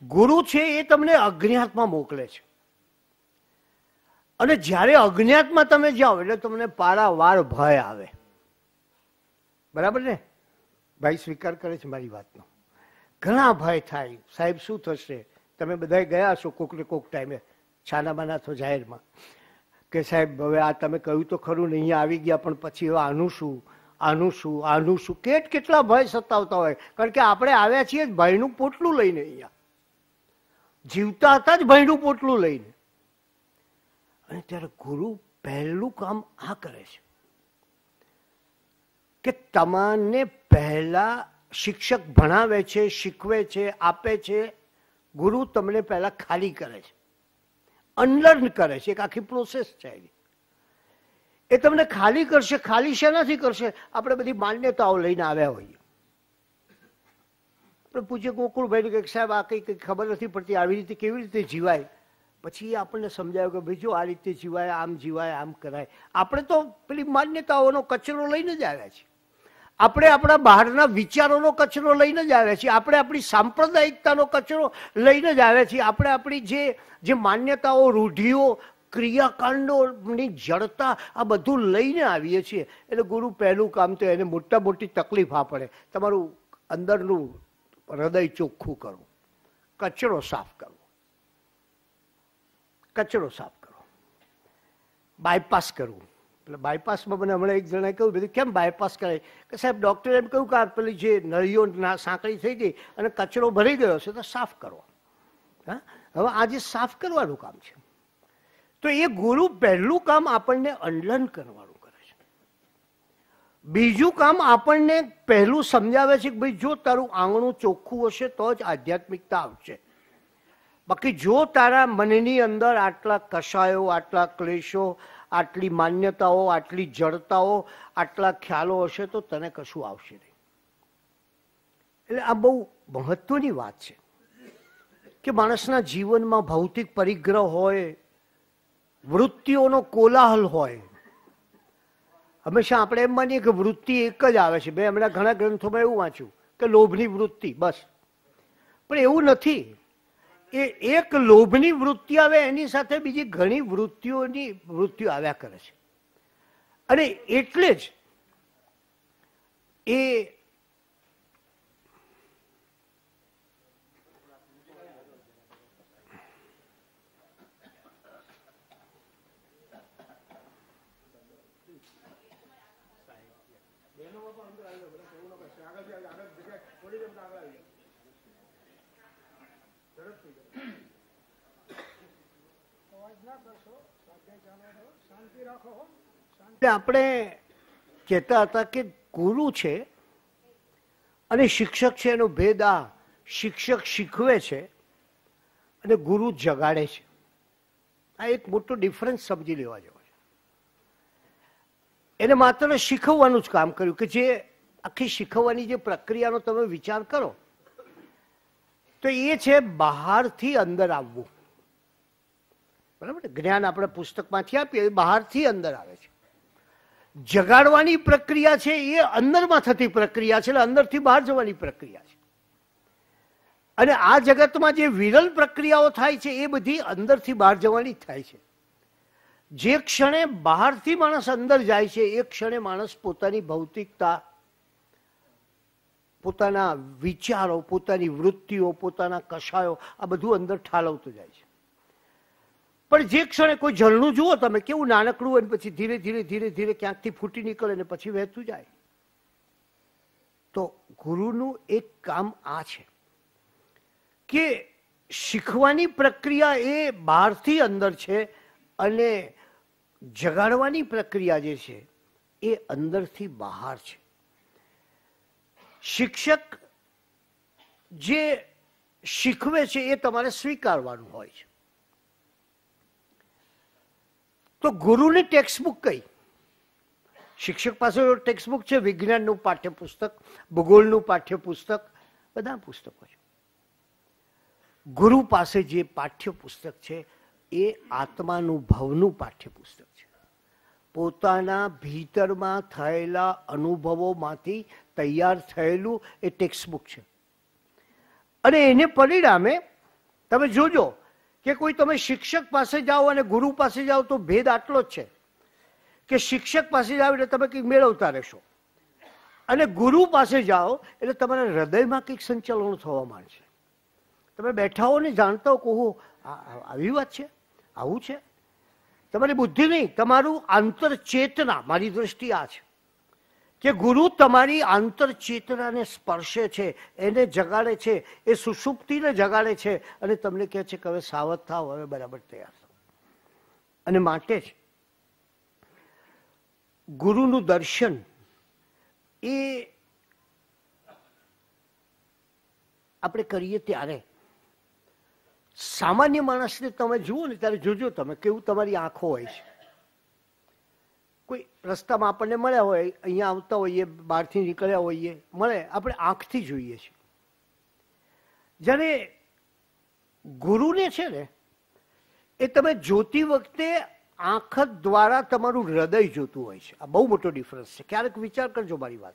ગુરુ છે એ તમને અજ્ઞાતમાં મોકલે છે. અને જ્યારે અજ્ઞાતમાં તમે જાઓ, એટલે તમને પારાવાર ભય આવે. બરાબર ને? ભાઈ સ્વીકાર કરે છે મારી વાતનો. ઘણા ભય થાય. સાહેબ, શું થશે? તમે બધા ગયા છો કોક ને કોક ટાઈમે. છાનામાના તો જાહેરમાં. કે સાહેબ, હવે આ તમે કહ્યું તો ખરું ને અહીંયા આવી ગયા, પણ પછી હવે આનું શું? આનું શું? આનું શું? કેટ કેટલા ભય સતાવતા હોય. કારણ કે આપણે આવ્યા છીએ ભયનું પોટલું લઈને અહીંયા. જીવતા હતા જ ભૈંડું પોટલું લઈને. અને ત્યારે ગુરુ પહેલું કામ આ કરે છે કે તમાને પહેલા શિક્ષક ભણાવે છે, શીખવે છે, આપે છે. ગુરુ તમને પહેલા ખાલી કરે છે. અનલર્ન કરે છે. એક આખી પ્રોસેસ છે એની. એ તમને ખાલી કરશે, ખાલી શેનાથી કરશે? આપણે બધી માન્યતાઓ લઈને આવ્યા હોઈએ. પૂછીએ ગોકુળભાઈ કે સાહેબ, આ કંઈ કંઈ ખબર નથી પડતી, આવી રીતે કેવી રીતે જીવાય? પછી આપણને સમજાયું કે ભાઈ, જો આ રીતે જીવાય, આમ જીવાય, આમ કરાય. આપણે તો પેલી માન્યતાઓનો કચરો લઈને જ આવ્યા છીએ. આપણે આપણા બહારના વિચારોનો કચરો લઈને જ આવ્યા છીએ. આપણે આપણી સાંપ્રદાયિકતાનો કચરો લઈને જ આવ્યા છીએ. આપણે આપણી જે જે માન્યતાઓ, રૂઢિઓ, ક્રિયાકાંડોની જડતા આ બધું લઈને આવીએ છીએ. એટલે ગુરુ પહેલું કામ તો એને મોટા મોટી તકલીફ આ તમારું અંદરનું હૃદય ચોખ્ખું કરવું કચરો સાફ કરવો કચરો સાફ કરો. બાયપાસ કરવું એટલે બાયપાસમાં મને હમણાં એક જણાએ કહ્યું બધું કેમ બાયપાસ કરે કે સાહેબ ડૉક્ટરે એમ કહ્યું કે આ પેલી જે નળીઓ સાંકળી થઈ ગઈ અને કચરો ભરી ગયો છે, તો સાફ કરો. હા? હવે આજે સાફ કરવાનું કામ છે. તો એ ગુરુ પહેલું કામ આપણને અનલર્ન કરવાનું બીજું કામ આપણને પહેલું સમજાવે છે કે ભાઈ જો તારું આંગણું ચોખ્ખું હશે તો જ આધ્યાત્મિકતા આવશે. બાકી જો તારા મનની અંદર આટલા કષાયો આટલા ક્લેશો, આટલી માન્યતાઓ, આટલી જડતાઓ, આટલા ખ્યાલો હશે તો તને કશું આવશે નહીં. એટલે આ બહુ મહત્વની વાત છે કે માણસના જીવનમાં ભૌતિક પરિગ્રહ હોય, વૃત્તિઓનો કોલાહલ હોય હંમેશા આપણે એમ માનીએ કે વૃત્તિ એક જ આવે છે. મેં હમણાં ઘણા ગ્રંથોમાં એવું વાંચ્યું કે લોભની વૃત્તિ, બસ. પણ એવું નથી. એ એક લોભની વૃત્તિ આવે, એની સાથે બીજી ઘણી વૃત્તિઓની વૃત્તિઓ આવ્યા કરે છે. અને એટલે જ એ આપણે કહેતા હતા કે ગુરુ છે અને શિક્ષક છે, એનો ભેદ આ શિક્ષક શીખવે છે અને ગુરુ જગાડે છે. આ એક મોટો ડિફરન્સ સમજી લેવા જેવો છે. એને માત્ર શીખવવાનું જ કામ કર્યું કે જે આખી શીખવવાની જે પ્રક્રિયાનો તમે વિચાર કરો, તો એ છે બહારથી અંદર આવવું. બરાબર? જ્ઞાન આપણે પુસ્તકમાંથી આપીએ બહારથી અંદર આવે છે. જગાડવાની પ્રક્રિયા છે, એ અંદરમાં થતી પ્રક્રિયા છે, એટલે અંદરથી બહાર જવાની પ્રક્રિયા છે. અને આ જગતમાં જે વિરલ પ્રક્રિયાઓ થાય છે, એ બધી અંદરથી બહાર જવાની થાય છે. જે ક્ષણે બહારથી માણસ અંદર જાય છે, એ ક્ષણે માણસ પોતાની ભૌતિકતા, પોતાના વિચારો, પોતાની વૃત્તિઓ, પોતાના કશાયો, આ બધું અંદર ઠાલવતું જાય છે. પણ જે ક્ષણે કોઈ ઝરણું જુઓ તમે, કેવું નાનકડું હોય પછી ધીરે ધીરે ધીરે ધીરે ક્યાંકથી ફૂટી નીકળે ને પછી વહેતું જાય. તો ગુરુનું એક કામ આ છે કે શીખવાની પ્રક્રિયા એ બહારથી અંદર છે અને જગાડવાની પ્રક્રિયા જે છે એ અંદરથી બહાર છે. શિક્ષક જે શીખવે છે એ તમારે સ્વીકારવાનું હોય છે. તો ગુરુની ટેક્સ્ટબુક કઈ? શિક્ષક પાસે ટેક્સ્ટબુક છે, વિજ્ઞાનનું પાઠ્યપુસ્તક, ભૂગોળનું પાઠ્યપુસ્તક, બધા પુસ્તકો છે. ગુરુ પાસે જે પાઠ્યપુસ્તક છે, એ આત્માનું ભવનું પાઠ્યપુસ્તક છે. પોતાના ભીતરમાં થયેલા અનુભવોમાંથી તૈયાર થયેલું એ ટેક્સ્ટબુક છે. અને એને પરિણામે તમે જોજો કે કોઈ તમે શિક્ષક પાસે જાઓ અને ગુરુ પાસે જાઓ તો ભેદ આટલો જ છે કે શિક્ષક પાસે જાઓ એટલે તમે કંઈક મેળવતા રહેશો અને ગુરુ પાસે જાઓ એટલે તમારા હૃદયમાં કંઈક સંચાલનો થવા માંડશે. તમે બેઠા હો ને જાણતા હો કહો આવી વાત છે? આવું છે? તમારી બુદ્ધિ નહીં, તમારું આંતરચેતના, મારી દ્રષ્ટિ આ છે. કે ગુરુ તમારી આંતરચેતનાને સ્પર્શે છે, એને જગાડે છે, એ સુષુપ્તિને જગાડે છે અને તમને કહે છે કે હવે સાવધ થાવ હવે બરાબર તૈયાર થાવ અને માટે જ ગુરુનું દર્શન એ આપણે કરીએ ત્યારે. સામાન્ય માણસને તમે જુઓ ને ત્યારે જોજો તમે, કેવું તમારી આંખો હોય છે. કોઈ રસ્તામાં આપણને મળ્યા હોય, અહીંયા આવતા હોઈએ, બહારથી નીકળ્યા હોઈએ, મળે, આપણે આંખથી જોઈએ છીએ. જ્યારે ગુરુને છે ને, એ તમે જોતી વખતે આંખ દ્વારા તમારું હૃદય જોતું હોય છે. આ બહુ મોટો ડિફરન્સ છે. ક્યારેક વિચાર કરજો મારી વાત.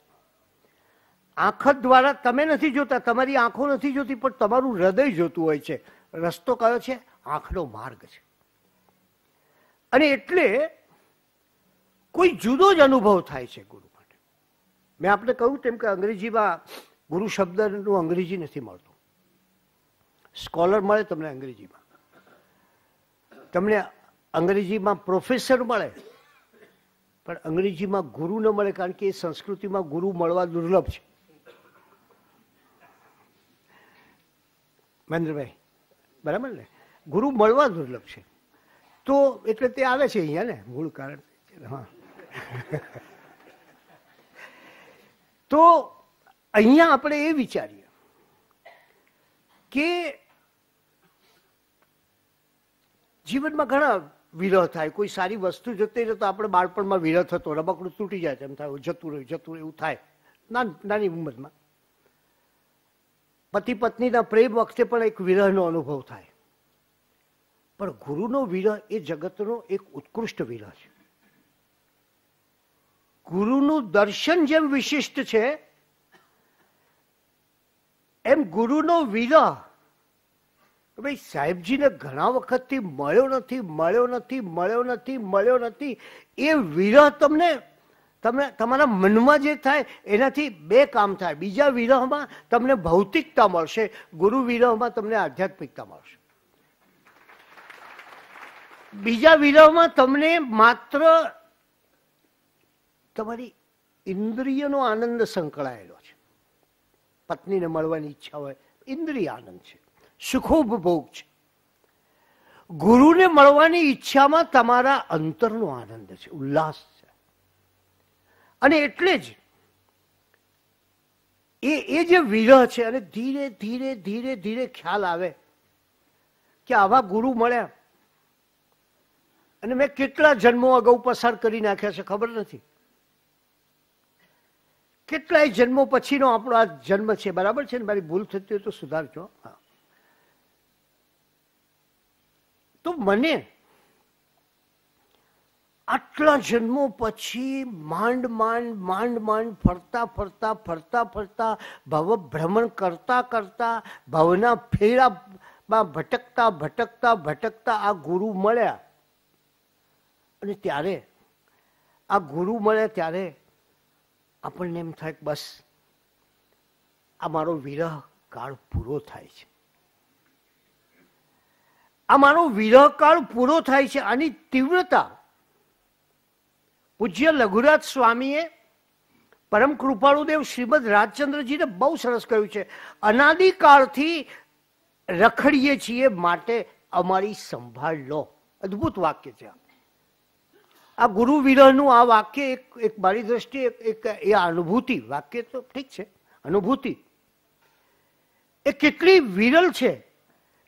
આંખ દ્વારા તમે નથી જોતા, તમારી આંખો નથી જોતી, પણ તમારું હૃદય જોતું હોય છે. રસ્તો કયો છે? આંખનો માર્ગ છે. અને એટલે કોઈ જુદો જ અનુભવ થાય છે ગુરુ માટે. મેં આપણે કહ્યું તેમ કે અંગ્રેજીમાં ગુરુ શબ્દનું અંગ્રેજી નથી મળતું. સ્કોલર મળે તમને અંગ્રેજીમાં. તમને અંગ્રેજીમાં પ્રોફેસર મળે, પણ અંગ્રેજીમાં ગુરુ ન મળે કારણ કે એ સંસ્કૃતિમાં ગુરુ મળવા દુર્લભ છે. મહેન્દ્રભાઈ, બરાબર ને? ગુરુ મળવા દુર્લભ છે. તો એટલે તે આવે છે અહીંયા ને, મૂળ કારણ. હા. તો અહીંયા આપણે એ વિચારીએ કે જીવનમાં ઘણા વિરહ થાય. કોઈ સારી વસ્તુ જતી રહે તો આપણે બાળપણમાં વિરહ થતો, રમકડું તૂટી જાય એમ થાય, જતું રહ્યું જતું રહ્યું એવું થાય. નાન- ઉંમરમાં. પતિ પત્નીના પ્રેમ વખતે પણ એક વિરહનો અનુભવ થાય. પણ ગુરુનો વિરહ એ જગતનો એક ઉત્કૃષ્ટ વિરહ છે. ગુરુનું દર્શન જેમ વિશિષ્ટ છે, એમ ગુરુનો વિરહ ભાઈ, સાહેબજીને ઘણા વખતથી મળ્યો નથી મળ્યો નથી મળ્યો નથી મળ્યો નથી. એ વિરહ તમને તમને, તમારા મનમાં જે થાય, એનાથી બે કામ થાય. બીજા વિરહમાં તમને ભૌતિકતા મળશે, ગુરુ વિરહમાં તમને આધ્યાત્મિકતા મળશે. બીજા વિરહમાં તમને માત્ર તમારી ઇન્દ્રિયનો આનંદ સંકળાયેલો છે. પત્નીને મળવાની ઈચ્છા હોય, ઇન્દ્રિય આનંદ છે. સુખોપભોગ છે. ગુરુને મળવાની ઈચ્છામાં તમારા અંતરનો આનંદ છે, ઉલ્લાસ છે. અને એટલે જ એ એ જે વિરહ છે, અને ધીરે ધીરે ધીરે ધીરે ખ્યાલ આવે કે આવા ગુરુ મળ્યા. અને મેં કેટલા જન્મો અગાઉ પસાર કરી નાખ્યા છે, ખબર નથી. કેટલાય જન્મો પછીનો આપણો આ જન્મ છે. બરાબર છે ને? મારી ભૂલ થતી હોય તો સુધારજો. હા. તો મને આટલા જન્મો પછી માંડ માંડ માંડ માંડ ફરતા ફરતા ફરતા ફરતા ભવ ભ્રમણ કરતા કરતા ભવના ફેરામાં ભટકતા ભટકતા ભટકતા આ ગુરુ મળ્યા. અને ત્યારે આ ગુરુ મળ્યા ત્યારે આપણને એમ થાય કે બસ, આ મારો વિરહ કાળ પૂરો થાય છે. આ મારો વિરહ કાળ પૂરો થાય છે આની તીવ્રતા. પૂજ્ય લઘુરાજ સ્વામીએ પરમ કૃપાળુદેવ શ્રીમદ રાજચંદ્રજીને બહુ સરસ કહ્યું છે, અનાદિકાળથી રખડીએ છીએ માટે અમારી સંભાળ લો. અદ્ભુત વાક્ય છે આ. આ ગુરુ વિરહનું આ વાક્ય એક એક મારી દ્રષ્ટિએ એક- એ અનુભૂતિ. વાક્ય તો ઠીક છે, અનુભૂતિ. એ કેટલી વિરલ છે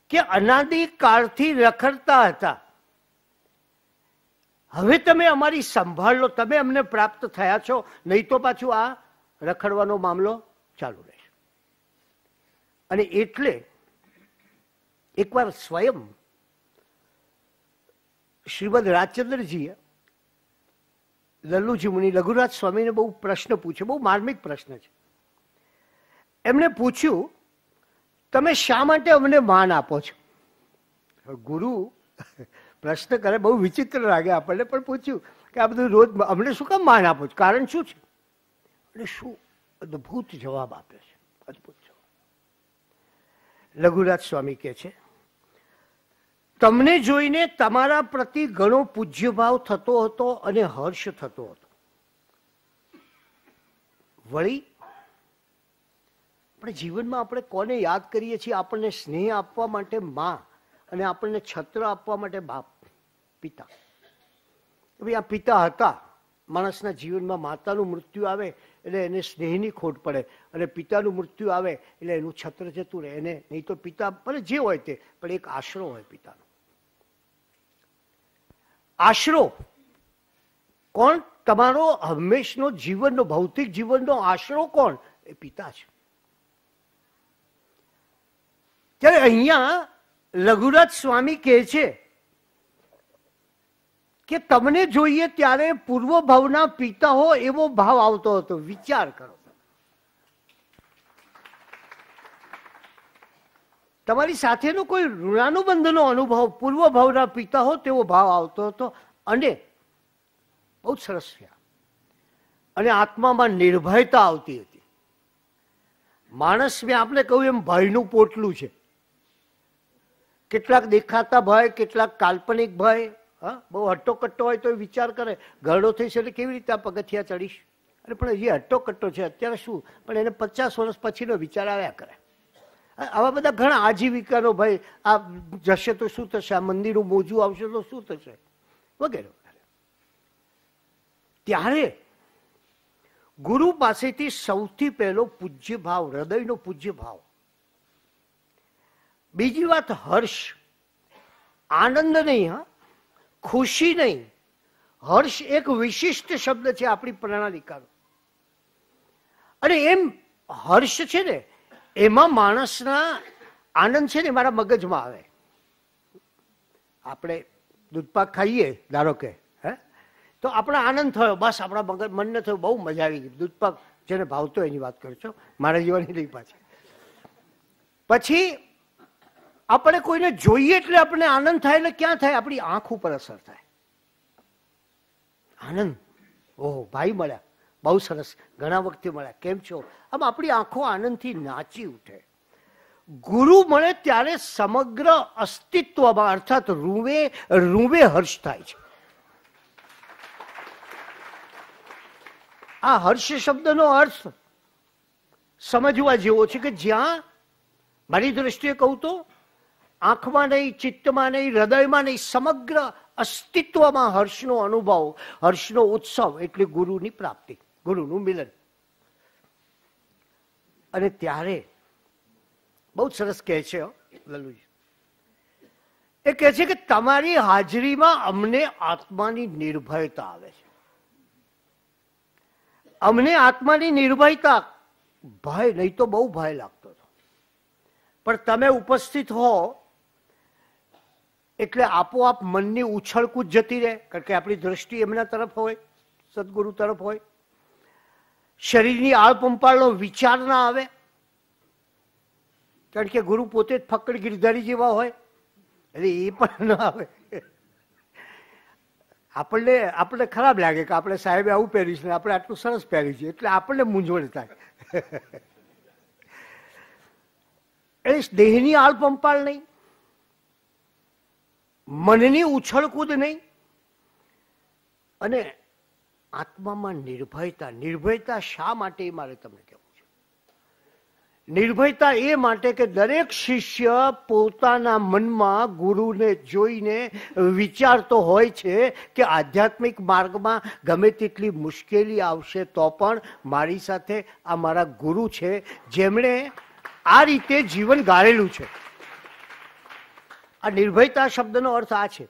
કે અનાદિ કાળથી રખડતા હતા. હવે તમે અમારી સંભાળ લો. તમે અમને પ્રાપ્ત થયા છો. નહીં તો પાછું આ રખડવાનો મામલો ચાલુ રહેશે. અને એટલે એકવાર સ્વયં શ્રીમદ રાજચંદ્રજીએ લલ્લુજી મુનિ લઘુરાજ સ્વામીને બહુ પ્રશ્ન પૂછ્યો બહુ માર્મિક પ્રશ્ન છે. એમણે પૂછ્યું, તમે શા માટે અમને માન આપો છો? ગુરુ પ્રશ્ન કરે, બહુ વિચિત્ર લાગે આપણને, પણ પૂછ્યું કે આ બધું રોજ અમને શું કામ માન આપો છો? કારણ શું છે? અને શું અદ્ભુત જવાબ આપે છે. અદ્ભુત જવાબ. લઘુરાજ સ્વામી કે છે તમને જોઈને તમારા પ્રતિ ઘણો પૂજ્યભાવ થતો હતો અને હર્ષ થતો હતો. વળી, આપણે જીવનમાં આપણે કોને યાદ કરીએ છીએ? આપણને સ્નેહ આપવા માટે માં અને આપણને છત્ર આપવા માટે બાપ, પિતા. ભાઈ, આ પિતા હતા. માણસના જીવનમાં માતાનું મૃત્યુ આવે એટલે એને સ્નેહની ખોટ પડે અને પિતાનું મૃત્યુ આવે એટલે એનું છત્ર જતું રહે. એને નહીં તો પિતા, ભલે જે હોય તે, પણ એક આશરો હોય પિતાનો. આશરો. કોણ? તમારો હંમેશનો જીવનનો, ભૌતિક જીવનનો આશરો કોણ? એ પિતા છે. ત્યારે અહીંયા લઘુરાજ સ્વામી કહે છે કે તમને જોઈએ ત્યારે પૂર્વ ભાવના પિતા હો એવો ભાવ આવતો હતો. વિચાર કરો. તમારી સાથેનો કોઈ ઋણાનુબંધનો અનુભવ પૂર્વ ભાવના પિતા હો તેવો ભાવ આવતો હતો અને બહુ સરસ થયા અને આત્મામાં નિર્ભયતા આવતી હતી. માણસ મેં આપણે કહ્યું એમ ભયનું પોટલું છે. કેટલાક દેખાતા ભય, કેટલાક કાલ્પનિક ભય, હા, બહુ હટ્ટો હોય તો એ વિચાર કરે. ગરડો થઈશ એટલે કેવી રીતે આ પગથિયા ચડીશ? અરે પણ હજી હટ્ટો છે, અત્યારે શું? પણ એને પચાસ વર્ષ પછીનો વિચાર આવ્યા કરે. આવા બધા ઘણા આજીવિકાનો ભાઈ આ જશે તો શું થશે? આ મંદિરનું મોજું આવશે તો શું થશે? વગેરે ત્યારે ગુરુ પાસેથી સૌથી પહેલો પૂજ્ય ભાવ હૃદયનો પૂજ્ય ભાવ બીજી વાત, હર્ષ. આનંદ નહીં, હા. ખુશી નહીં. હર્ષ એક વિશિષ્ટ શબ્દ છે આપણી પ્રણાલિકાનો. અને એમ હર્ષ છે ને એમાં માણસના આનંદ છે ને મારા મગજમાં આવે. આપણે દૂધપાક ખાઈએ, ધારો કે, હે? તો આપણે આનંદ થયો, બસ આપણા મગજ, મનને થયું, બહુ મજા આવી ગઈ. દૂધપાક જેને ભાવતો એની વાત કરું છું, મારા જીવનની નહીં પાછી. પછી આપણે કોઈને જોઈએ એટલે આપણે આનંદ થાય એટલે ક્યાં થાય? આપણી આંખ ઉપર અસર થાય. આનંદ. ઓહો, ભાઈ મળ્યા. બહુ સરસ. ઘણા વખતે મળ્યા. કેમ છો? આમ આપણી આંખો આનંદથી નાચી ઉઠે. ગુરુ મળે ત્યારે સમગ્ર અસ્તિત્વમાં અર્થાત રૂવે રૂવે હર્ષ થાય છે. આ હર્ષ શબ્દનો અર્થ સમજવા જેવો છે કે જ્યાં, મારી દ્રષ્ટિએ કહું તો, આંખમાં નહીં, ચિત્તમાં નહીં, હૃદયમાં નહીં, સમગ્ર અસ્તિત્વમાં હર્ષનો અનુભવ, હર્ષનો ઉત્સવ એટલે ગુરુની પ્રાપ્તિ. ગુરુનું મિલન. અને ત્યારે બહુ સરસ કહે છે લલુજી. એ કહે છે કે તમારી હાજરીમાં અમને આત્માની નિર્ભયતા આવે છે. અમને આત્માની નિર્ભયતા, ભય નહીં તો બહુ ભય લાગતો હતો. પણ તમે ઉપસ્થિત હો, એટલે આપોઆપ મનની ઉછળકૂદ જતી રહે, કારણ કે આપણી દ્રષ્ટિ એમના તરફ હોય, સદગુરુ તરફ હોય. શરીરની આળપંપાળનો વિચાર ના આવે. કારણ કે ગુરુ પોતે જ ફક્કડ ગિરધારી જેવા હોય. એટલે એ પણ ના આવે. આપણને આપણને ખરાબ લાગે કે આપણે સાહેબે આવું પહેર્યું છે આપણે આટલું સરસ પહેર્યું છે. એટલે આપણને મૂંઝવણ થાય. એટલે દેહની આળપંપાળ નહીં. મનની ઉછળકૂદ નહીં. અને આત્મામાં નિર્ભયતા. નિર્ભયતા શા માટે એ મારે તમને કહેવું છે? નિર્ભયતા એ માટે કે દરેક શિષ્ય પોતાના મનમાં ગુરુને જોઈને વિચારતો હોય છે કે આધ્યાત્મિક માર્ગમાં ગમે તેટલી મુશ્કેલી આવશે તો પણ મારી સાથે આ મારા ગુરુ છે, જેમણે આ રીતે જીવન ગાળેલું છે. આ નિર્ભયતા શબ્દનો અર્થ આ છે.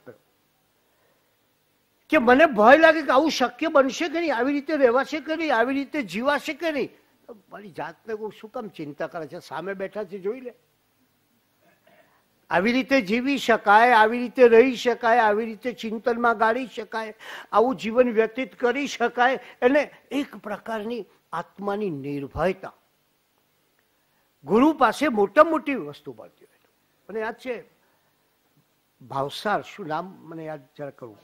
કે મને ભય લાગે કે આવું શક્ય બનશે કે નહીં? આવી રીતે રહેવાશે કે નહીં? આવી રીતે જીવાશે કે નહીં? મારી જાતને શું કામ ચિંતા કરે છે? સામે બેઠા છે, જોઈ લે. આવી રીતે જીવી શકાય, આવી રીતે રહી શકાય, આવી રીતે ચિંતનમાં ગાળી શકાય, આવું જીવન વ્યતીત કરી શકાય, એને એક પ્રકારની આત્માની નિર્ભયતા. ગુરુ પાસે મોટા મોટી વસ્તુ મળતી હોય મને યાદ છે, ભાવસાર, શું નામ? મને યાદ જરા કરું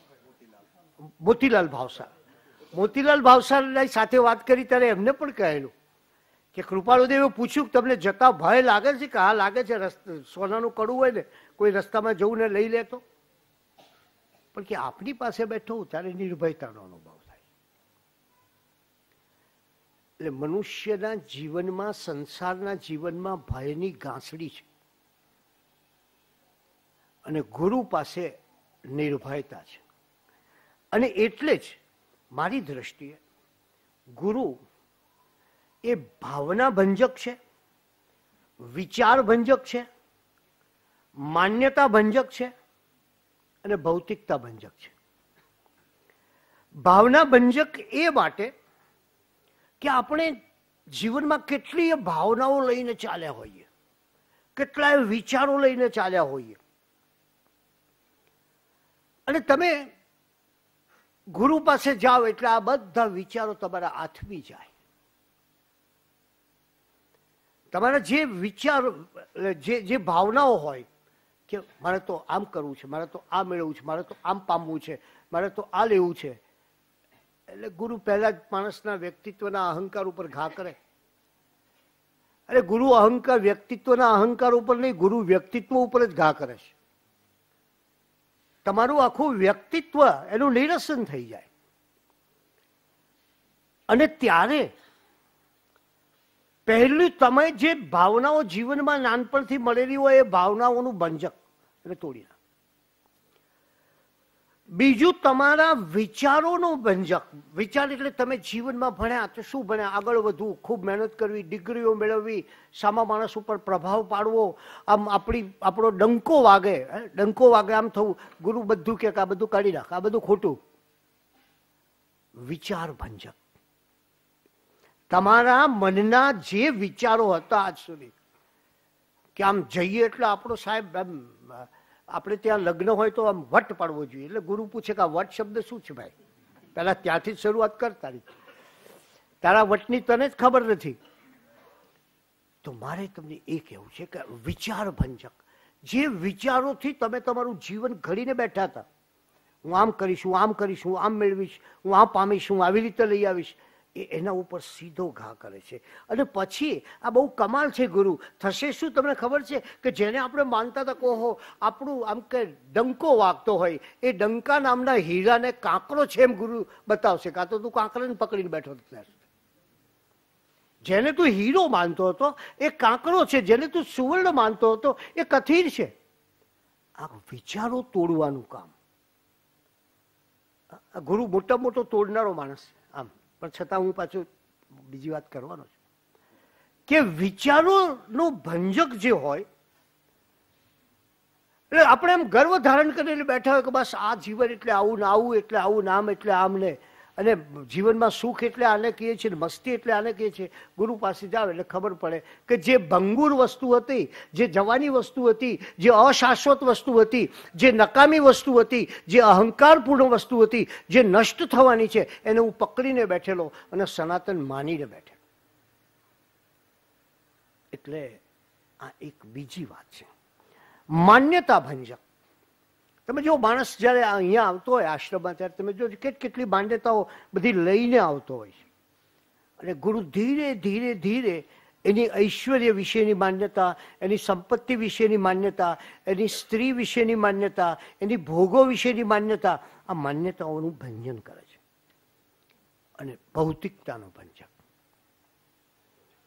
મોતીલાલ ભાવસાર. મોતીલાલ ભાવસાર સાથે વાત કરી ત્યારે એમને પણ કહેલું કે કૃપાળુદેવે પૂછ્યું કે તમને જતા ભય લાગે છે કે હા લાગે છે સોનાનું કડું હોય ને, કોઈ રસ્તામાં જવું ને લઈ લેતો? પણ કે આપની પાસે બેઠો ત્યારે નિર્ભયતાનો અનુભવ થાય. એટલે મનુષ્યના જીવનમાં, સંસારના જીવનમાં ભયની ગાંસડી છે. અને ગુરુ પાસે નિર્ભયતા છે. અને એટલે જ મારી દ્રષ્ટિએ ગુરુ એ ભાવના ભંજક છે વિચાર ભંજક છે માન્યતા ભંજક છે અને ભૌતિકતા ભંજક છે. ભાવના ભંજક એ માટે કે આપણે જીવનમાં કેટલીય ભાવનાઓ લઈને ચાલ્યા હોઈએ, કેટલાય વિચારો લઈને ચાલ્યા હોઈએ. અને તમે ગુરુ પાસે જાઓ એટલે આ બધા વિચારો તમારા આથમી જાય. તમારા જે વિચાર જે જે ભાવનાઓ હોય કે મારે તો આમ કરવું છે, મારે તો આ મેળવવું છે, મારે તો આમ પામવું છે, મારે તો આ લેવું છે, એટલે ગુરુ પહેલા જ માણસના વ્યક્તિત્વના અહંકાર ઉપર ઘા કરે. અરે ગુરુ અહંકાર વ્યક્તિત્વના અહંકાર ઉપર નહીં, ગુરુ વ્યક્તિત્વ ઉપર જ ઘા કરે છે. તમારું આખું વ્યક્તિત્વ એનું નિરસન થઈ જાય. અને ત્યારે પહેલું તમે જે ભાવનાઓ જીવનમાં નાનપણથી મળેલી હોય એ ભાવનાઓનું બંજક એટલે તોડી બીજું તમારા વિચારોનો ભંજક વિચાર એટલે તમે જીવનમાં ભણ્યા તો શું ભણ્યા? આગળ વધવું, ખૂબ મહેનત કરવી, ડિગ્રીઓ મેળવવી, સામા માણસ ઉપર પ્રભાવ પાડવો. આમ આપણી, આપણો ડંકો વાગે ડંકો વાગે આમ થવું. ગુરુ બધું કે આ બધું કાઢી નાખ, આ બધું ખોટું. વિચાર ભંજક. તમારા મનના જે વિચારો હતા આજ સુધી, કે આમ જઈએ એટલે આપણો સાહેબ આપણે ત્યાં લગ્ન હોય તો આમ વટ પાડવો જોઈએ. એટલે ગુરુ પૂછે કે આ વટ શબ્દ શું છે ભાઈ? પહેલા ત્યાંથી જ શરૂઆત કર તારી. વટની તને જ ખબર નથી. તો મારે તમને એ કહેવું છે કે વિચાર ભંજક જે વિચારોથી તમે તમારું જીવન ઘડીને બેઠા હતા. હું આમ કરીશ, હું આમ કરીશ, હું આમ મેળવીશ, હું આ પામીશ, હું આવી રીતે લઈ આવીશ. એના ઉપર સીધો ઘા કરે છે. અને પછી આ બહુ કમાલ છે ગુરુ. થશે શું તમને ખબર છે કે જેને આપણે માનતા હતા કહો આપણું આમ કે ડંકો વાગતો હોય, એ ડંકા નામના હીરાને કાંકરો છે એમ ગુરુ બતાવશે. કાં તો તું કાંકરાને પકડીને બેઠો જેને તું હીરો માનતો હતો, એ કાંકરો છે. જેને તું સુવર્ણ માનતો હતો, એ કથિર છે. આ વિચારો તોડવાનું કામ. ગુરુ મોટા મોટો તોડનારો માણસ આમ. પણ છતાં હું પાછું બીજી વાત કરવાનો છું. કે વિચારોનો ભંજક જે હોય, એટલે આપણે એમ ગર્વ ધારણ કરીને બેઠા હોય કે બસ આ જીવન એટલે આવું ને આવું, એટલે આવું નામ, એટલે આમ ને અને જીવનમાં સુખ એટલે આને કહીએ છીએ મસ્તી એટલે આને કહીએ છીએ. ગુરુ પાસે જાવ એટલે ખબર પડે કે જે ભંગુર વસ્તુ હતી, જે જવાની વસ્તુ હતી, જે અશાશ્વત વસ્તુ હતી, જે નકામી વસ્તુ હતી, જે અહંકારપૂર્ણ વસ્તુ હતી, જે નષ્ટ થવાની છે, એને હું પકડીને બેઠેલો અને સનાતન માનીને બેઠેલો. એટલે આ એક બીજી વાત છે. માન્યતા ભંજક. તમે જો માણસ જ્યારે અહીંયા આવતો હોય આશ્રમમાં, ત્યારે તમે જો કેટ કેટલી માન્યતાઓ બધી લઈને આવતો હોય છે. અને ગુરુ ધીરે ધીરે ધીરે એની ઐશ્વર્ય વિશેની માન્યતા, એની સંપત્તિ વિશેની માન્યતા, એની સ્ત્રી વિશેની માન્યતા, એની ભોગો વિશેની માન્યતા, આ માન્યતાઓનું ભંજન કરે છે. અને ભૌતિકતાનું ભંજન.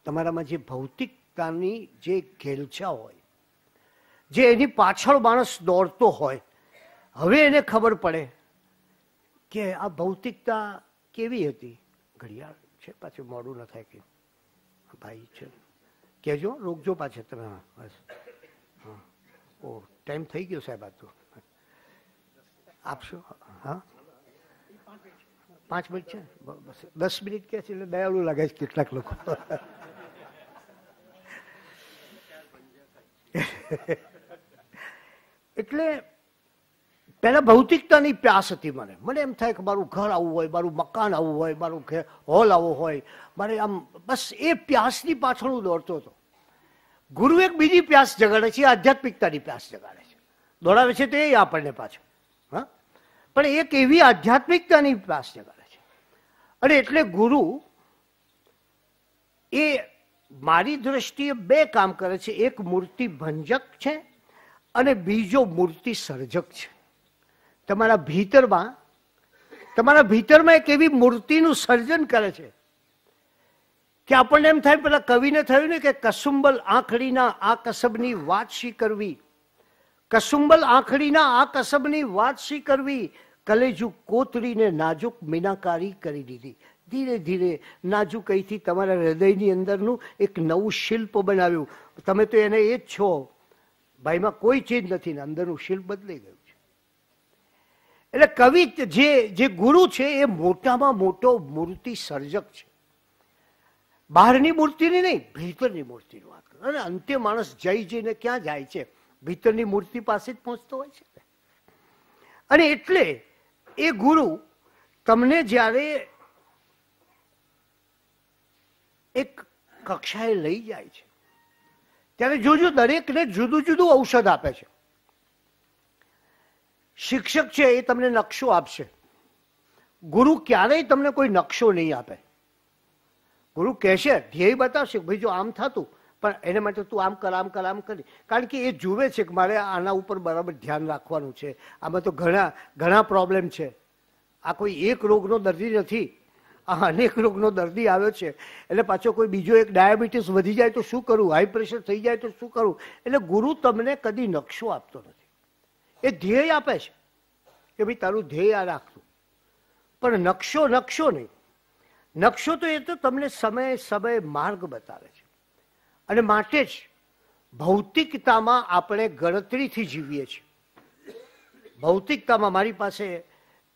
તમારામાં જે ભૌતિકતાની જે ઘેલછા હોય, જે એની પાછળ માણસ દોડતો હોય હવે એને ખબર પડે કે આ ભૌતિકતા કેવી હતી? ઘડિયાળ છે, પાછું મોડું ન થાય કે. ભાઈ છે. કહેજો, રોકજો પાછે તમે. હા, બસ. હા. ઓ, ટાઈમ થઈ ગયો સાહેબ આ તો. આપશો? હા? પાંચ મિનિટ છે? દસ મિનિટ કે છે એટલે દયાળુ લાગે છે કેટલાક લોકો. એટલે પહેલા ભૌતિકતાની પ્યાસ હતી મને. મને એમ થાય કે મારું ઘર આવું હોય, મારું મકાન આવું હોય, મારું ઘેર હોલ આવો હોય. મારે આમ બસ એ પ્યાસની પાછળ હું દોડતો હતો. ગુરુ એક બીજી પ્યાસ જગાડે છે આધ્યાત્મિકતાની પ્યાસ જગાડે છે. દોડાવે છે તો આપણને પાછળ. હા? પણ એક એવી આધ્યાત્મિકતાની પ્યાસ જગાડે છે. અને એટલે ગુરુ એ મારી દ્રષ્ટિએ બે કામ કરે છે. એક મૂર્તિ ભંજક છે અને બીજો મૂર્તિ સર્જક છે. તમારા ભીતરમાં તમારા ભીતરમાં એક એવી મૂર્તિનું સર્જન કરે છે કે આપણને એમ થાય, પેલા કવિને થયું ને કે કસુંબલ આંખડીના આ કસબની વાત શી કરવી? કસુંબલ આંખડીના આ કસબની વાત શી કરવી? કલેજુ કોતરીને નાજુક મીનાકારી કરી દીધી. ધીરે ધીરે નાજુક અહીંથી તમારા હૃદયની અંદરનું એક નવું શિલ્પ બનાવ્યું. તમે તો એને એ જ છો. ભાઈમાં કોઈ ચીજ નથી ને અંદરનું શિલ્પ બદલાઈ ગયું. એટલે કવિ જે જે ગુરુ છે, એ મોટામાં મોટો મૂર્તિ સર્જક છે. બહારની મૂર્તિની નહીં, ભીતરની મૂર્તિની વાત કરો. અને અંતે માણસ જઈ જઈને ક્યાં જાય છે? ભીતરની મૂર્તિ પાસે જ પહોંચતો હોય છે અને એટલે એ ગુરુ તમને જ્યારે એક કક્ષાએ લઈ જાય છે, ત્યારે જોજો દરેકને જુદું જુદું ઔષધ આપે છે. શિક્ષક છે એ તમને નકશો આપશે. ગુરુ ક્યારેય તમને કોઈ નકશો નહીં આપે. ગુરુ કહેશે, ધ્યેય બતાવશે. ભાઈ, જો આમ થતું, પણ એને માટે તું આમ કર આમ કર, આમ કરી. કારણ કે એ જુએ છે કે મારે આના ઉપર બરાબર ધ્યાન રાખવાનું છે. આમાં તો ઘણા ઘણા પ્રોબ્લેમ છે. આ કોઈ એક રોગનો દર્દી નથી. આ અનેક રોગનો દર્દી આવ્યો છે. એટલે પાછો કોઈ બીજો એક ડાયાબિટીસ વધી જાય તો શું કરવું હાઈ પ્રેશર થઈ જાય તો શું કરવું એટલે ગુરુ તમને કદી નકશો આપતો નથી. એ ધ્યેય આપે છે. કે ભાઈ તારું ધ્યેય આ રાખતું પણ નકશો નકશો નહીં. નકશો તો એ તો તમને સમય સમય માર્ગ બતાવે છે. અને માટે જ ભૌતિકતામાં આપણે ગણતરીથી જીવીએ છીએ. ભૌતિકતામાં મારી પાસે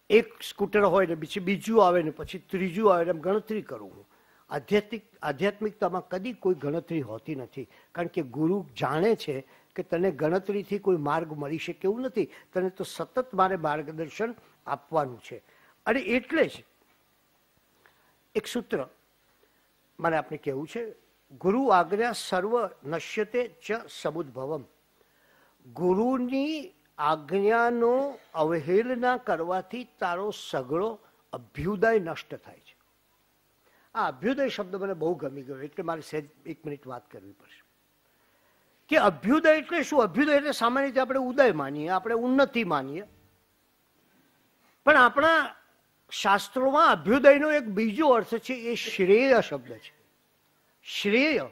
એક સ્કૂટર હોય ને પછી બીજું આવે ને પછી ત્રીજું આવે ને એમ ગણતરી કરું હું. આધ્યાત્મિક, આધ્યાત્મિકતામાં કદી કોઈ ગણતરી હોતી નથી. કારણ કે ગુરુ જાણે છે કે તને ગણતરીથી કોઈ માર્ગ મળી શકે એવું નથી. તને તો સતત મારે માર્ગદર્શન આપવાનું છે. અને એટલે જ એક સૂત્ર મને આપણે કહેવું છે, ગુરુ આજ્ઞા સર્વ નશ્યતે ચ સમુદ્ભવમ ગુરુની આજ્ઞાનો અવહેલના કરવાથી તારો સગળો અભ્યુદય નષ્ટ થાય છે. આ અભ્યુદય શબ્દ મને બહુ ગમી ગયો, એટલે મારે સહેજ એક મિનિટ વાત કરવી પડશે. કે અભ્યુદય એટલે શું? અભ્યુદય એટલે સામાન્ય રીતે આપણે ઉદય માનીએ, આપણે ઉન્નતિ માનીએ. પણ આપણા શાસ્ત્રોમાં અભ્યુદયનો એક બીજો અર્થ છે, એ શ્રેય શબ્દ છે. શ્રેય.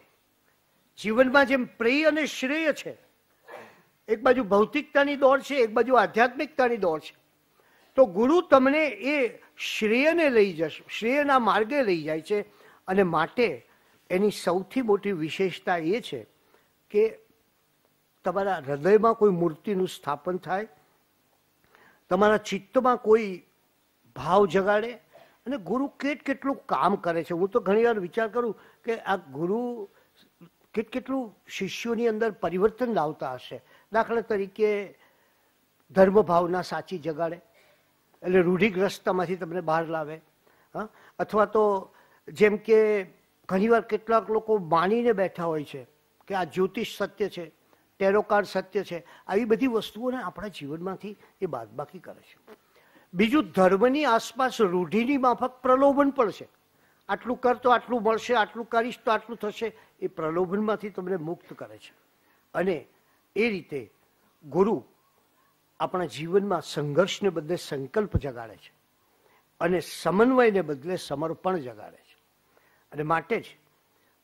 જીવનમાં જેમ પ્રેય અને શ્રેય છે, એક બાજુ ભૌતિકતાની દોડ છે, એક બાજુ આધ્યાત્મિકતાની દોડ છે. તો ગુરુ તમને એ શ્રેયને લઈ જશે, શ્રેયના માર્ગે લઈ જાય છે. અને માટે એની સૌથી મોટી વિશેષતા એ છે કે તમારા હૃદયમાં કોઈ મૂર્તિનું સ્થાપન થાય, તમારા ચિત્તમાં કોઈ ભાવ જગાડે અને ગુરુ કેટ કેટલું કામ કરે છે. હું તો ઘણી વાર વિચાર કરું કે આ ગુરુ કેટ કેટલું શિષ્યોની અંદર પરિવર્તન લાવતા હશે. દાખલા તરીકે ધર્મ ભાવના સાચી જગાડે, એટલે રૂઢિગ્રસ્તમાંથી તમને બહાર લાવે. હા? અથવા તો જેમ કે ઘણીવાર કેટલાક લોકો માનીને બેઠા હોય છે કે આ જ્યોતિષ સત્ય છે. ટેરો કાર્ડ સત્ય છે. આવી બધી વસ્તુઓને આપણા જીવનમાંથી એ બાદબાકી કરે છે. બીજું, ધર્મની આસપાસ રૂઢિની માફક પ્રલોભન પણ છે. આટલું કર તો આટલું મળશે, આટલું કરીશ તો આટલું થશે. એ પ્રલોભનમાંથી તમને મુક્ત કરે છે. અને એ રીતે ગુરુ આપણા જીવનમાં સંઘર્ષને બદલે સંકલ્પ જગાડે છે. અને સમન્વયને બદલે સમર્પણ જગાડે છે. અને માટે જ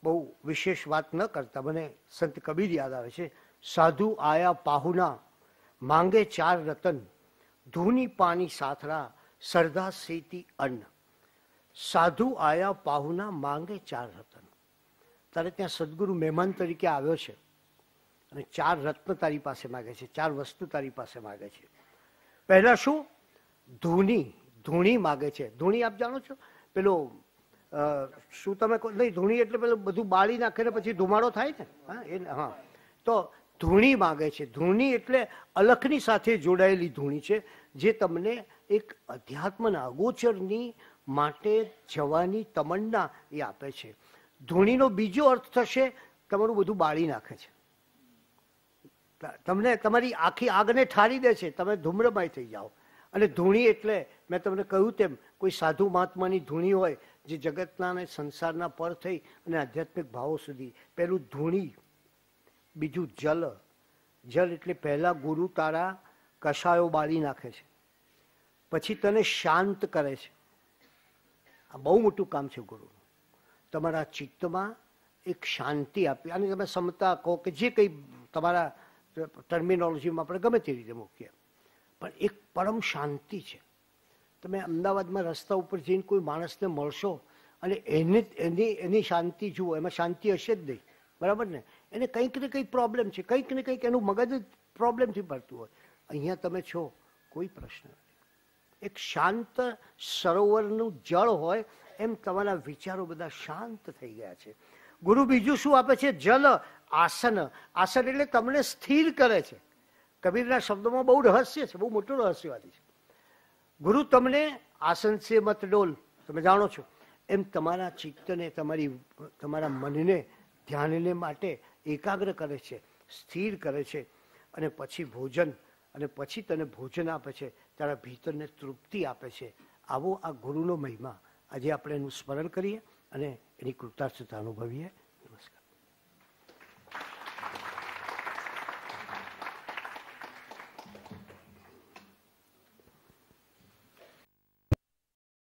બહુ વિશેષ વાત ન કરતા મને સંત કબીર યાદ આવે છે. સાધુ આયા પાહુના માંગે ચાર રતન, ધૂની પાણી સાથરા સરદા સેતી અન્ન. સાધુ આયા પાહુના માંગે ચાર રતન. તારે ત્યાં સદગુરુ મહેમાન તરીકે આવ્યો છે અને ચાર રત્ન તારી પાસે માગે છે, ચાર વસ્તુ તારી પાસે માગે છે. પહેલા શું? ધૂની, ધૂણી માગે છે. ધૂણી આપ જાણો છો? પેલો શું તમે નહીં, ધૂણી એટલે પેલું બધું બાળી નાખે ને પછી ધુમાડો થાય ને? હા, એ હા. તો ધૂણી માગે છે. ધૂણી એટલે અલખની સાથે જોડાયેલી ધૂણી છે, જે તમને એક અધ્યાત્મના અગોચરની માટે જવાની તમન્ના એ આપે છે. ધૂણીનો બીજો અર્થ થશે, તમારું બધું બાળી નાખે છે. તમને તમારી આખી આગને ઠારી દે છે, તમે ધૂમ્રમય થઈ જાઓ. અને ધૂણી એટલે, મેં તમને કહ્યું તેમ, કોઈ સાધુ મહાત્માની ધૂણી હોય, જે જગતના અને સંસારના પર થઈ અને આધ્યાત્મિક ભાવો સુધી. પેલું ધૂણી બીજું જલ. જલ એટલે પહેલા ગુરુ તારા કશાયો બાળી નાખે છે. પછી તને શાંત કરે છે. આ બહુ મોટું કામ છે ગુરુનું. તમારા ચિત્તમાં એક શાંતિ આપી. અને તમે સમતા કહો કે જે કંઈ તમારા ટર્મિનોલોજીમાં આપણે ગમે તે રીતે મૂકીએ. પણ એક પરમ શાંતિ છે. તમે અમદાવાદમાં રસ્તા ઉપર જઈને કોઈ માણસને મળશો અને એને, એની એની શાંતિ જુઓ. એમાં શાંતિ હશે જ નહીં. બરાબર ને? એને કંઈક ને કંઈક પ્રોબ્લેમ છે, કંઈક ને કંઈક એનું મગજ જ પ્રોબ્લેમથી ભરતું હોય. અહીંયા તમે છો, કોઈ પ્રશ્ન નથી. એક શાંત સરોવરનું જળ હોય, એમ તમારા વિચારો બધા શાંત થઈ ગયા છે. ગુરુ બીજું શું આપે છે? જલ આસન. આસન એટલે તમને સ્થિર કરે છે. કબીરના શબ્દોમાં બહુ રહસ્ય છે, બહુ મોટું રહસ્યવાદી છે. ગુરુ તમને આસન છે મત ડોલ. તમે જાણો છો? એમ તમારા ચિત્તને, તમારી, તમારા મનને, ધ્યાનને માટે એકાગ્ર કરે છે, સ્થિર કરે છે અને પછી ભોજન અને પછી તને ભોજન આપે છે, તારા ભીતરને તૃપ્તિ આપે છે. આવો આ ગુરુનો મહિમા. આજે આપણે એનું સ્મરણ કરીએ અને એની કૃતાર્થતા અનુભવીએ.